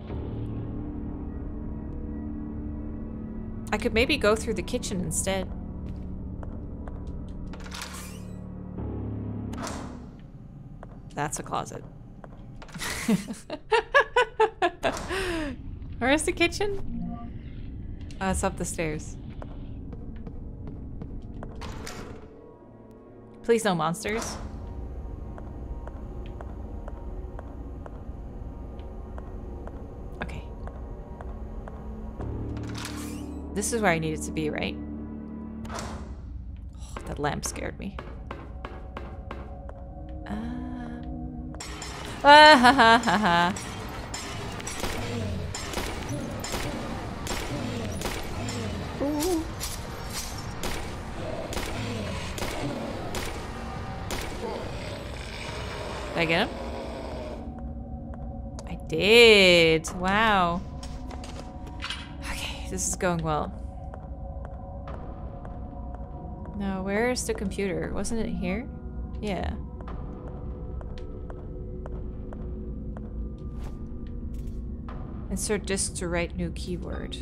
I could maybe go through the kitchen instead. That's a closet. [LAUGHS] Where's the kitchen? Oh, it's up the stairs. Please no monsters. This is where I needed to be, right? That lamp scared me. Um... Ah ha ha ha ha. Did I get him? I did. Wow. This is going well. Now, where is the computer? Wasn't it here? Yeah. Insert disk to write new keyword.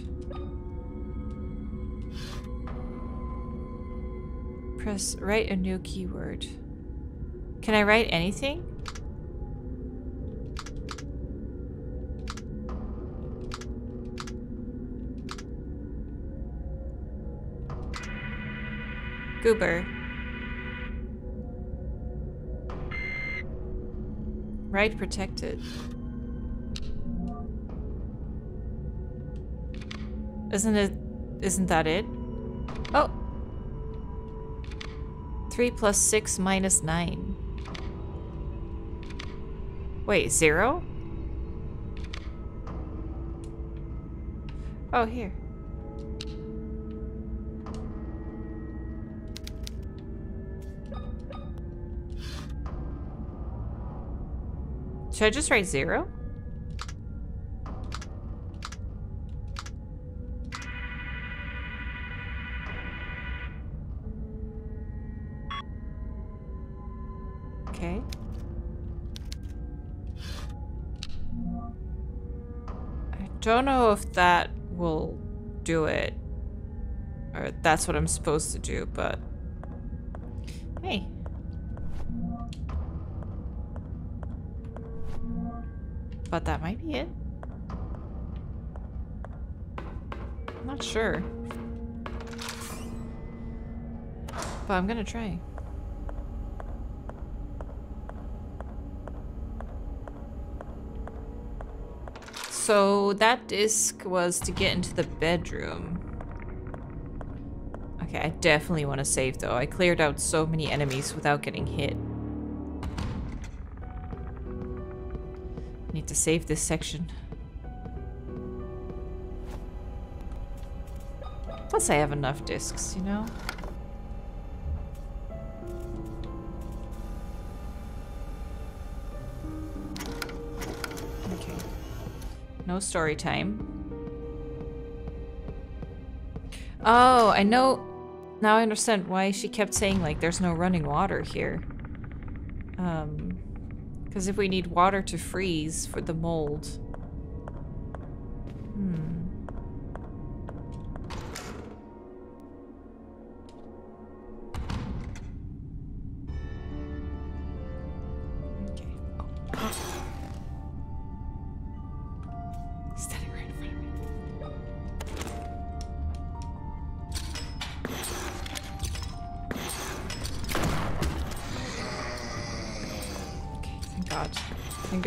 Press write a new keyword. Can I write anything? Goober. Write protected. Isn't it isn't that it? Oh. 3 plus 6 minus 9. Wait, 0? Oh, here. Should I just write 0? Okay. I don't know if that will do it. Or that's what I'm supposed to do, but... But that might be it. I'm not sure. But I'm gonna try. So that disc was to get into the bedroom. Okay, I definitely want to save though. I cleared out so many enemies without getting hit. To save this section. Plus I have enough discs, you know? Okay. No story time. Oh, I know. Now I understand why she kept saying, like, there's no running water here. Um, because if we need water to freeze for the mold.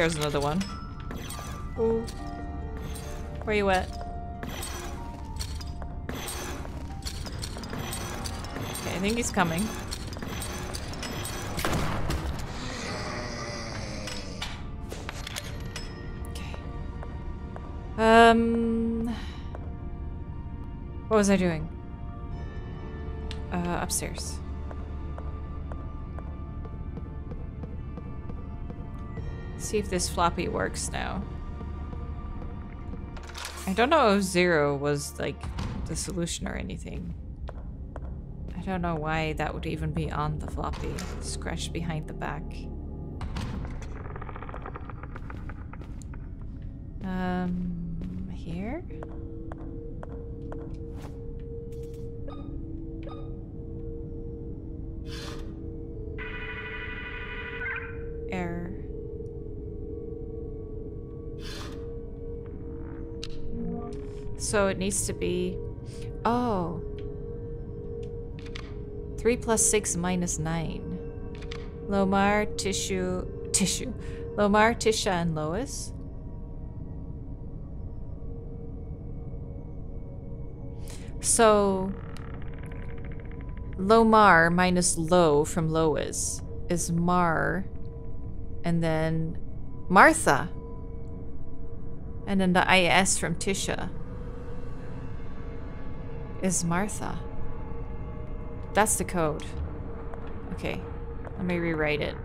There's another one. Ooh. Where you at? Okay, I think he's coming. Okay. Um. What was I doing? Uh, upstairs. See if this floppy works now. I don't know if zero was like the solution or anything. I don't know why that would even be on the floppy. Scratched behind the back. Um, So it needs to be... Oh. 3 plus 6 minus 9. Lomar, Tissue... Tissue. Lomar, Tisha, and Lois? So... Lomar minus Lo from Lois is Mar. And then Martha. And then the IS from Tisha is Martha. That's the code. Okay, let me rewrite it.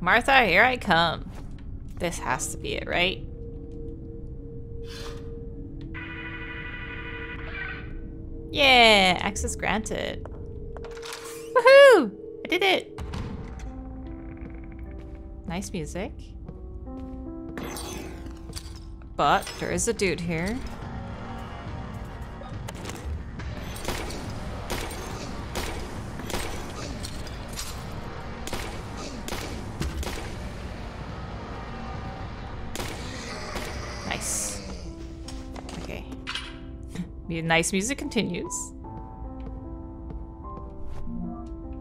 Martha, here I come. This has to be it, right? Yeah, access granted. Woohoo! I did it! Nice music. But there is a dude here. Nice music continues.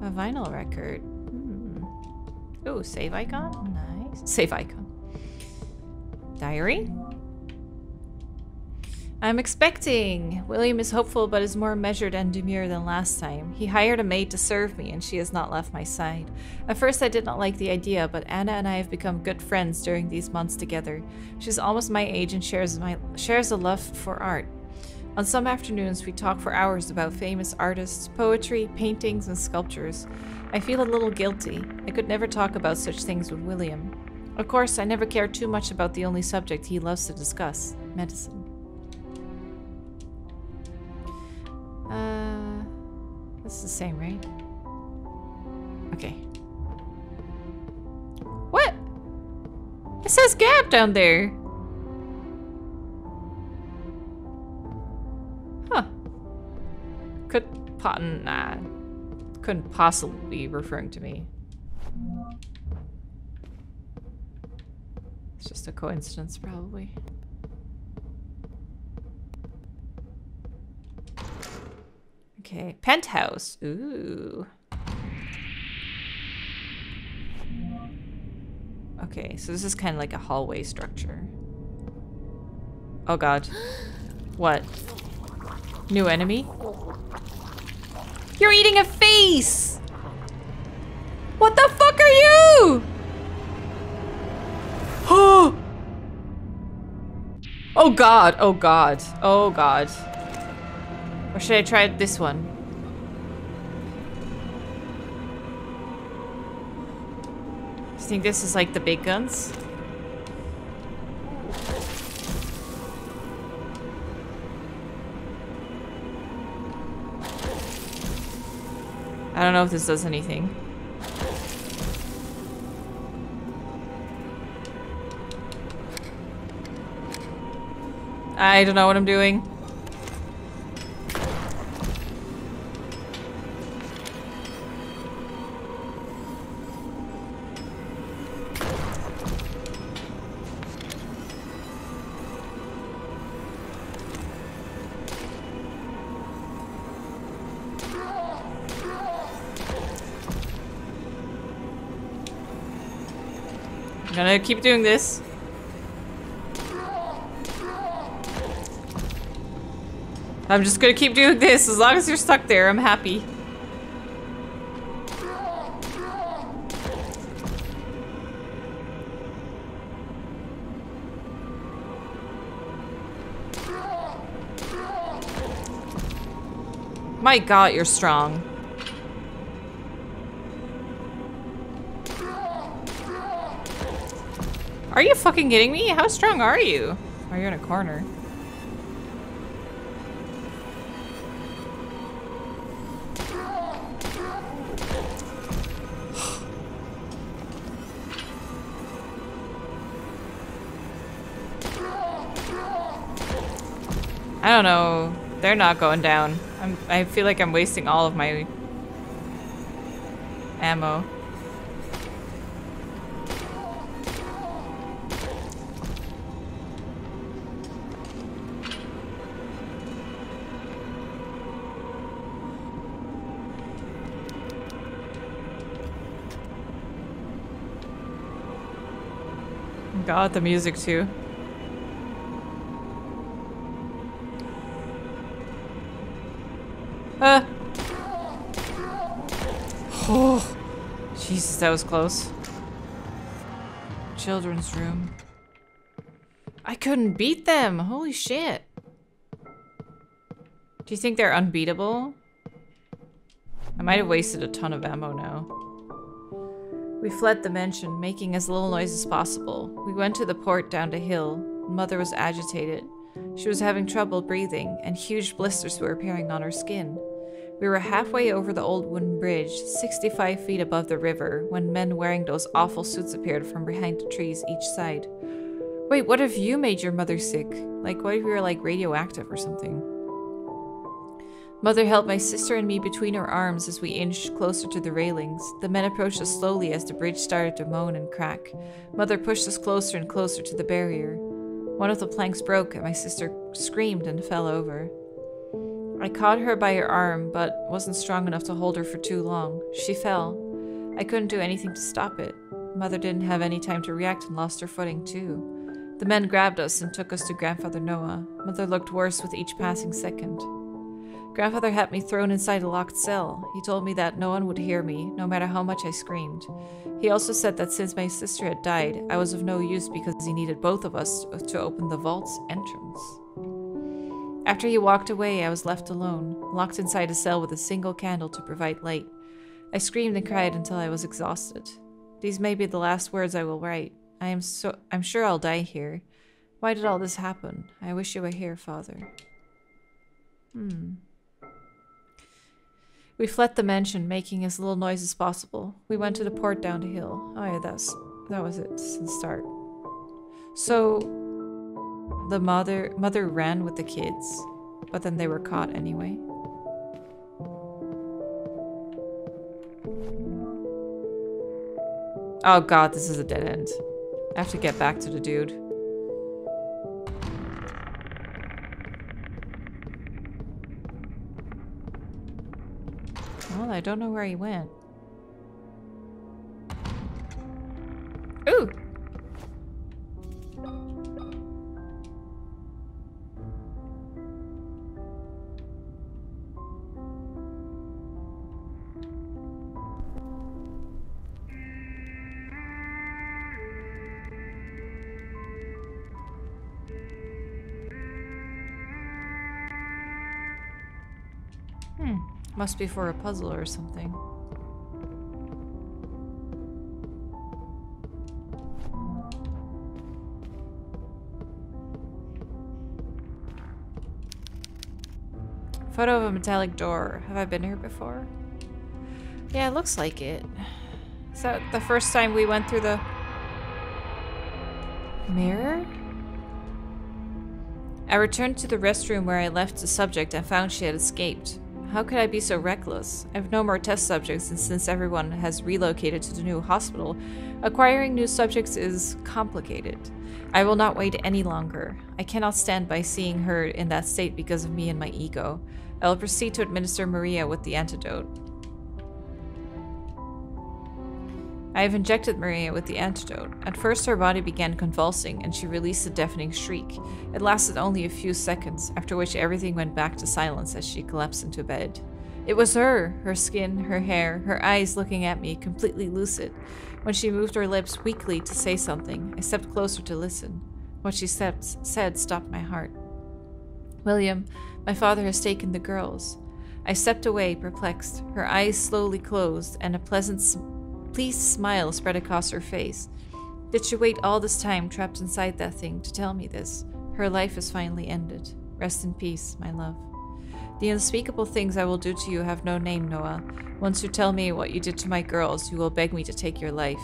A vinyl record. Hmm. Oh, save icon? Nice. Save icon. Diary? I'm expecting. William is hopeful but is more measured and demure than last time. He hired a maid to serve me and she has not left my side. At first I did not like the idea, but Anna and I have become good friends during these months together. She's almost my age and shares my shares a love for art. On some afternoons we talk for hours about famous artists, poetry, paintings, and sculptures. I feel a little guilty. I could never talk about such things with William. Of course, I never care too much about the only subject he loves to discuss, medicine. Uh, that's the same, right? Okay. What? It says gap down there. Could pot nah. Couldn't possibly be referring to me. It's just a coincidence, probably. Okay, penthouse. Ooh. Okay, so this is kind of like a hallway structure. Oh god. [GASPS] What? New enemy? You're eating a face! What the fuck are you? [GASPS] oh god, oh god, oh god. Or should I try this one? Do you think this is like the big guns? I don't know if this does anything. I don't know what I'm doing. Keep doing this. I'm just gonna keep doing this. As long as you're stuck there, I'm happy. My god, you're strong. Are you fucking kidding me? How strong are you? Are you in a corner? I don't know. They're not going down. I'm, I feel like I'm wasting all of my ammo. God, the music too. Uh. Oh, Jesus, that was close. Children's room. I couldn't beat them. Holy shit. Do you think they're unbeatable? I might have wasted a ton of ammo now. We fled the mansion, making as little noise as possible. We went to the port down the hill. Mother was agitated. She was having trouble breathing, and huge blisters were appearing on her skin. We were halfway over the old wooden bridge, 65 feet above the river, when men wearing those awful suits appeared from behind the trees each side. Wait, what if you made your mother sick? Like, what if you were like radioactive or something? Mother held my sister and me between her arms as we inched closer to the railings. The men approached us slowly as the bridge started to moan and crack. Mother pushed us closer and closer to the barrier. One of the planks broke and my sister screamed and fell over. I caught her by her arm, but wasn't strong enough to hold her for too long. She fell. I couldn't do anything to stop it. Mother didn't have any time to react and lost her footing, too. The men grabbed us and took us to Grandfather Noah. Mother looked worse with each passing second. Grandfather had me thrown inside a locked cell. He told me that no one would hear me, no matter how much I screamed. He also said that since my sister had died, I was of no use because he needed both of us to open the vault's entrance. After he walked away, I was left alone, locked inside a cell with a single candle to provide light. I screamed and cried until I was exhausted. These may be the last words I will write. I am so I'm sure I'll die here. Why did all this happen? I wish you were here, Father. Hmm. We fled the mansion, making as little noise as possible. We went to the port down the hill. Oh yeah, that's that was it since start. So the mother mother ran with the kids, but then they were caught anyway. Oh god, this is a dead end. I have to get back to the dude. Well, I don't know where he went. Ooh! Must be for a puzzle or something. Photo of a metallic door. Have I been here before? Yeah, it looks like it. Is that the first time we went through the mirror? I returned to the restroom where I left the subject and found she had escaped. How could I be so reckless? I have no more test subjects, and since everyone has relocated to the new hospital, acquiring new subjects is complicated. I will not wait any longer. I cannot stand by seeing her in that state because of me and my ego. I will proceed to administer Maria with the antidote. I have injected Maria with the antidote. At first her body began convulsing and she released a deafening shriek. It lasted only a few seconds, after which everything went back to silence as she collapsed into bed. It was her, her skin, her hair, her eyes looking at me, completely lucid. When she moved her lips weakly to say something, I stepped closer to listen. What she said, said stopped my heart. William, my father has taken the girls. I stepped away, perplexed. Her eyes slowly closed, and a pleasant pleased smile spread across her face. Did she wait all this time trapped inside that thing to tell me this? Her life has finally ended. Rest in peace, my love. The unspeakable things I will do to you have no name, Noah. Once you tell me what you did to my girls, you will beg me to take your life.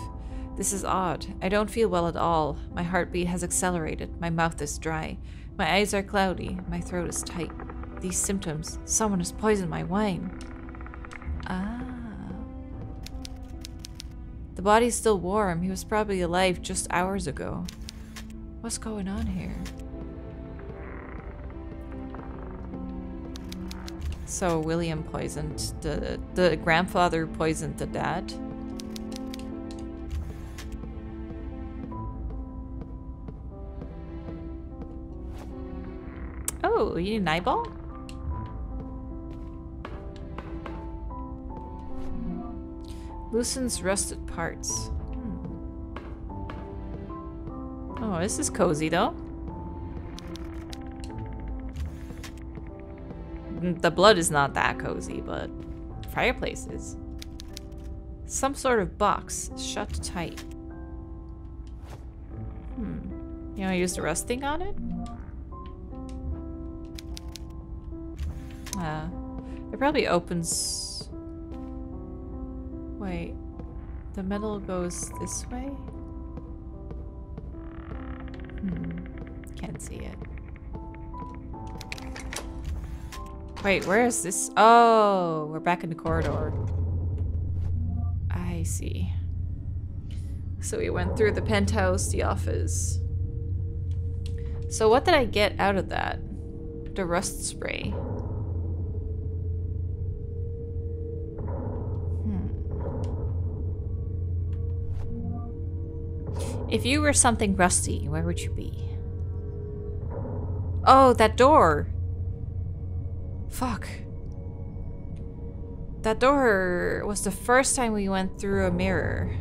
This is odd. I don't feel well at all. My heartbeat has accelerated. My mouth is dry. My eyes are cloudy. My throat is tight. These symptoms. Someone has poisoned my wine. Ah. The body's still warm. He was probably alive just hours ago. What's going on here? So William poisoned the the grandfather poisoned the dad. Oh, you need an eyeball? Loosens rusted parts. Hmm. Oh, this is cozy though. Mm, The blood is not that cozy, but fireplaces. Some sort of box shut tight. Hmm. You want to use the rusting on it? Uh, it probably opens. Wait, the metal goes this way? Hmm, can't see it. Wait, where is this? Oh, we're back in the corridor. I see. So we went through the penthouse, the office. So what did I get out of that? The rust spray. If you were something rusty, where would you be? Oh, that door. Fuck. That door was the first time we went through a mirror.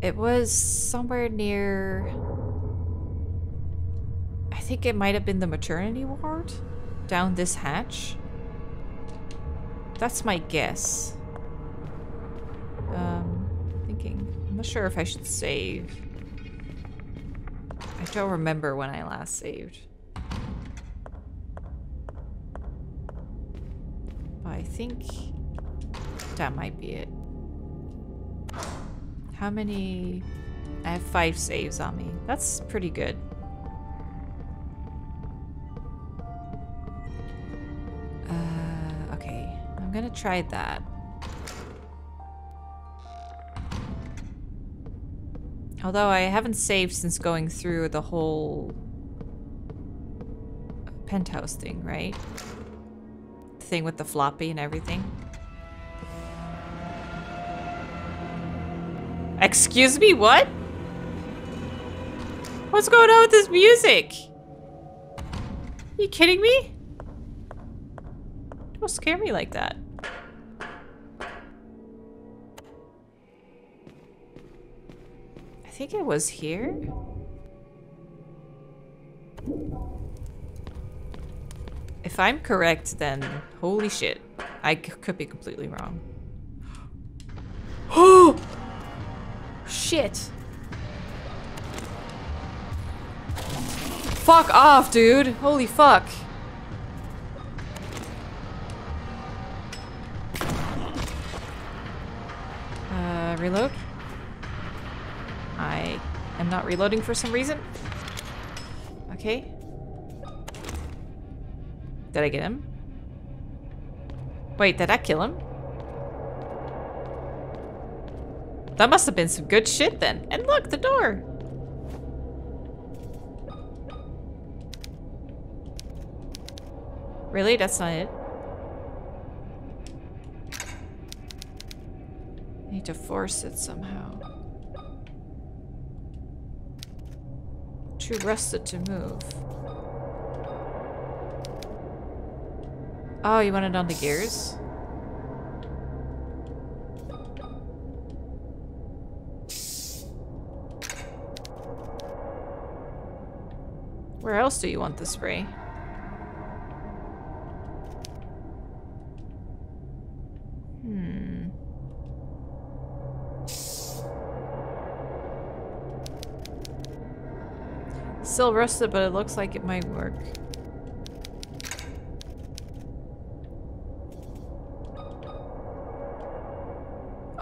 It was somewhere near. I think it might have been the maternity ward down this hatch. That's my guess. Um, not sure if I should save. I don't remember when I last saved. But I think that might be it. How many? I have five saves on me. That's pretty good. Uh, okay, I'm gonna try that. Although I haven't saved since going through the whole penthouse thing, right? Thing with the floppy and everything. Excuse me, what? What's going on with this music? Are you kidding me? Don't scare me like that. Think it was here. If I'm correct, then holy shit. I could be completely wrong. Oh! [GASPS] Shit. Fuck off, dude. Holy fuck. Uh, reload. I am not reloading for some reason. Okay. Did I get him? Wait, did I kill him? That must have been some good shit then. And look, the door. Really? That's not it? I Need to force it somehow. Too rusted to move. Oh, you want it on the gears? Where else do you want the spray? Still rusted, but it looks like it might work.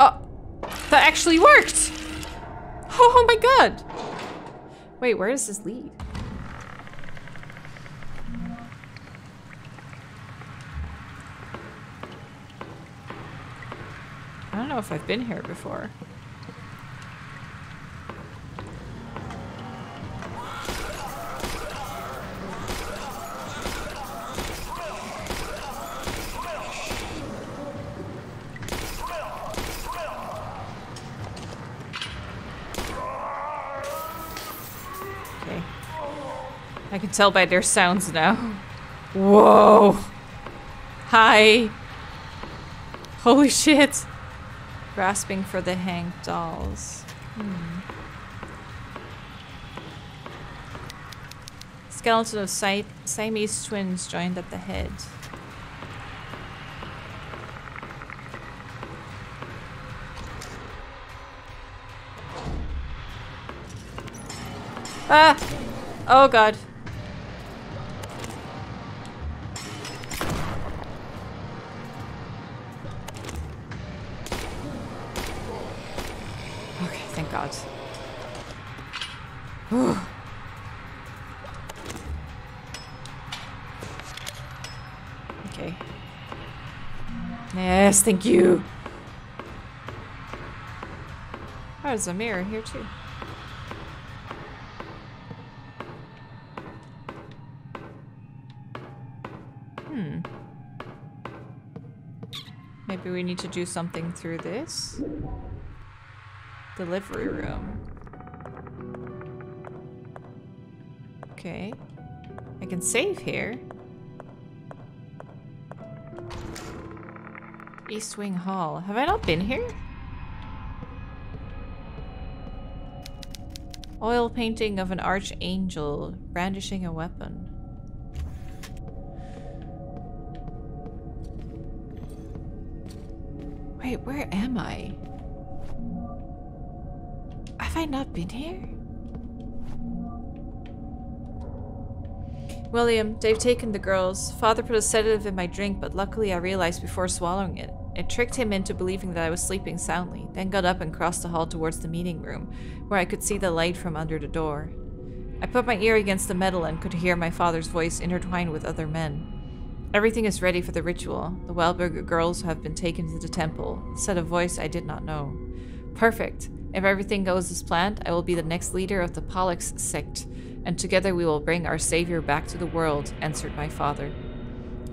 Oh! That actually worked! [LAUGHS] Oh my god! Wait, where does this lead? I don't know if I've been here before. Tell by their sounds now. Whoa! Hi! Holy shit! Grasping for the hanged dolls. Hmm. Skeleton of Si Siamese twins joined at the head. Ah! Oh god. Thank you. Oh, there's a mirror here too. Hmm. Maybe we need to do something through this. Delivery room. Okay. I can save here. East Wing Hall. Have I not been here? Oil painting of an archangel brandishing a weapon. Wait, where am I? Have I not been here? William, they've taken the girls. Father put a sedative in my drink, but luckily I realized before swallowing it. Tricked him into believing that I was sleeping soundly, then got up and crossed the hall towards the meeting room, where I could see the light from under the door. I put my ear against the metal and could hear my father's voice intertwined with other men. Everything is ready for the ritual. The Wellberger girls have been taken to the temple, said a voice I did not know. Perfect. If everything goes as planned, I will be the next leader of the Pollux sect, and together we will bring our savior back to the world, answered my father.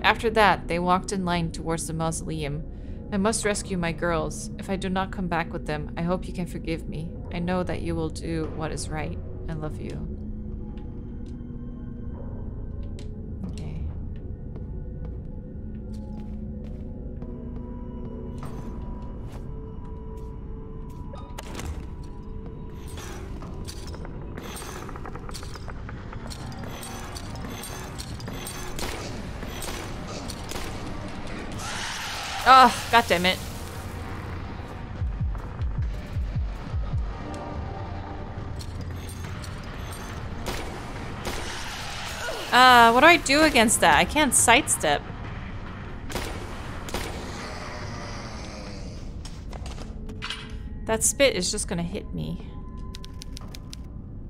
After that, they walked in line towards the mausoleum. I must rescue my girls. If I do not come back with them, I hope you can forgive me. I know that you will do what is right. I love you. Oh, god damn it. Uh, what do I do against that? I can't sidestep. That spit is just gonna hit me.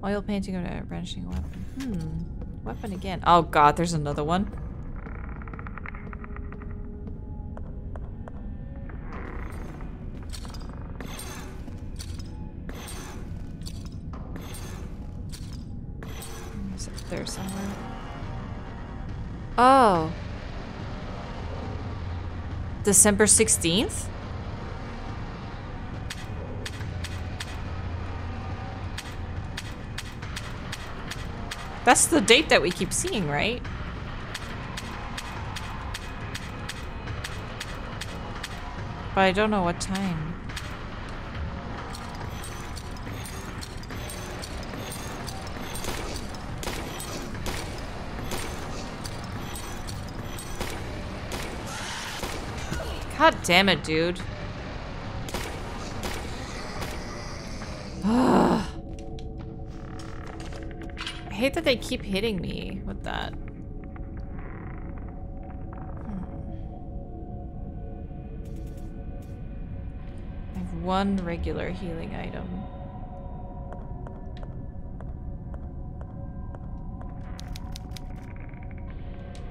Oil painting of a brandishing weapon. Hmm. Weapon again. Oh god, there's another one. Oh. December 16th? That's the date that we keep seeing, right? But I don't know what time. God damn it, dude. [SIGHS] I hate that they keep hitting me with that. Hmm. I have one regular healing item.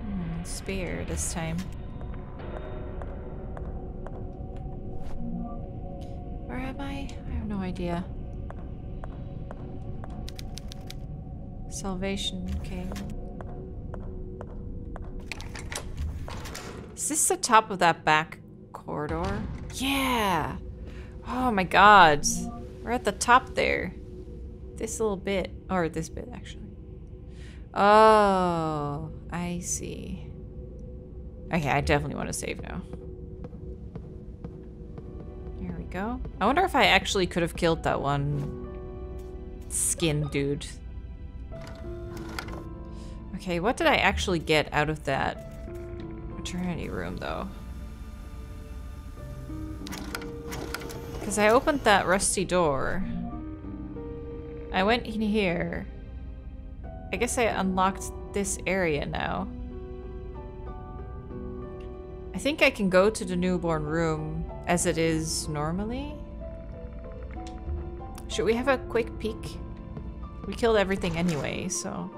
Hmm, spear this time. Idea. Salvation King. Is this the top of that back corridor? Yeah! Oh my god. We're at the top there. This little bit. Or this bit, actually. Oh, I see. Okay, I definitely want to save now. Go. I wonder if I actually could have killed that one skin dude. Okay, what did I actually get out of that maternity room, though? Because I opened that rusty door. I went in here. I guess I unlocked this area now. I think I can go to the newborn room as it is normally. Should we have a quick peek? We killed everything anyway, so...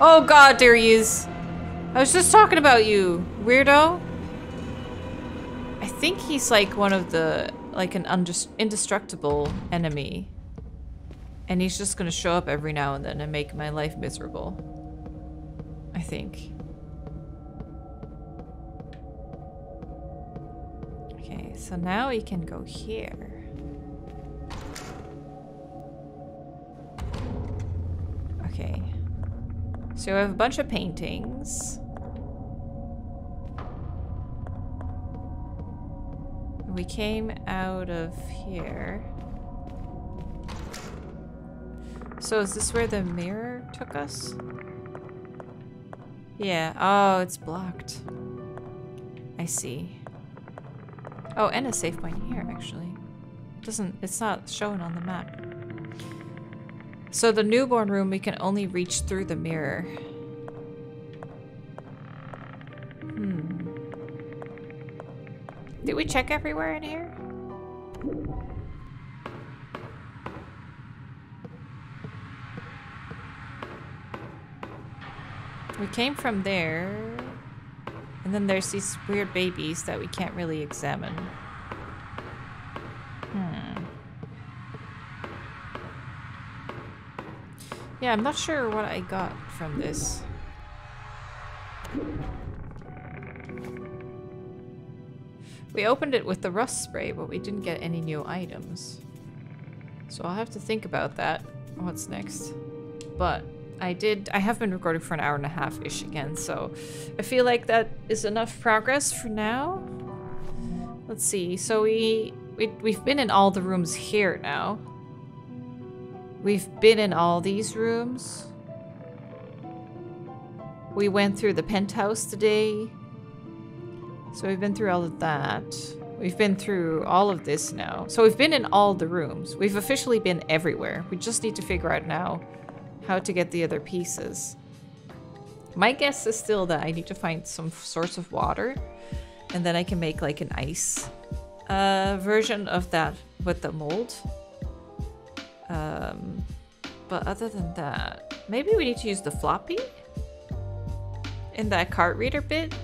Oh god, there he is! I was just talking about you, weirdo! I think he's like one of the... like an indestructible enemy. And he's just gonna show up every now and then and make my life miserable. I think. So now we can go here. Okay. So we have a bunch of paintings. We came out of here. So is this where the mirror took us? Yeah. Oh, it's blocked. I see. Oh, and a save point here, actually. It Doesn't, it's not shown on the map. So the newborn room, we can only reach through the mirror. Hmm. Did we check everywhere in here? We came from there. And then there's these weird babies that we can't really examine. Hmm. Yeah, I'm not sure what I got from this. We opened it with the rust spray, but we didn't get any new items. So I'll have to think about that. What's next? But I did, I have been recording for an hour and a half-ish again, so I feel like that is enough progress for now. Let's see, so we, we, we've been in all the rooms here now. We've been in all these rooms. We went through the penthouse today. So we've been through all of that. We've been through all of this now. So we've been in all the rooms. We've officially been everywhere. We just need to figure out now how to get the other pieces. My guess is still that I need to find some source of water and then I can make like an ice uh, version of that with the mold. Um, but other than that, maybe we need to use the floppy in that card reader bit.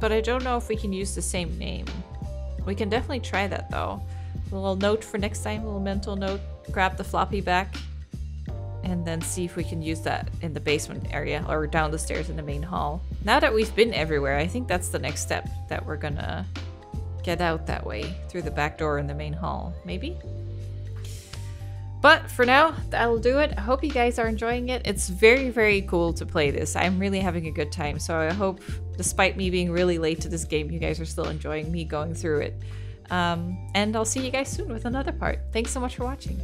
But I don't know if we can use the same name. We can definitely try that though. A little note for next time, a little mental note. Grab the floppy back and then see if we can use that in the basement area or down the stairs in the main hall. Now that we've been everywhere, I think that's the next step that we're gonna get out that way through the back door in the main hall, maybe? But for now, that'll do it. I hope you guys are enjoying it. It's very, very cool to play this. I'm really having a good time. So I hope, despite me being really late to this game, you guys are still enjoying me going through it. Um, and I'll see you guys soon with another part. Thanks so much for watching.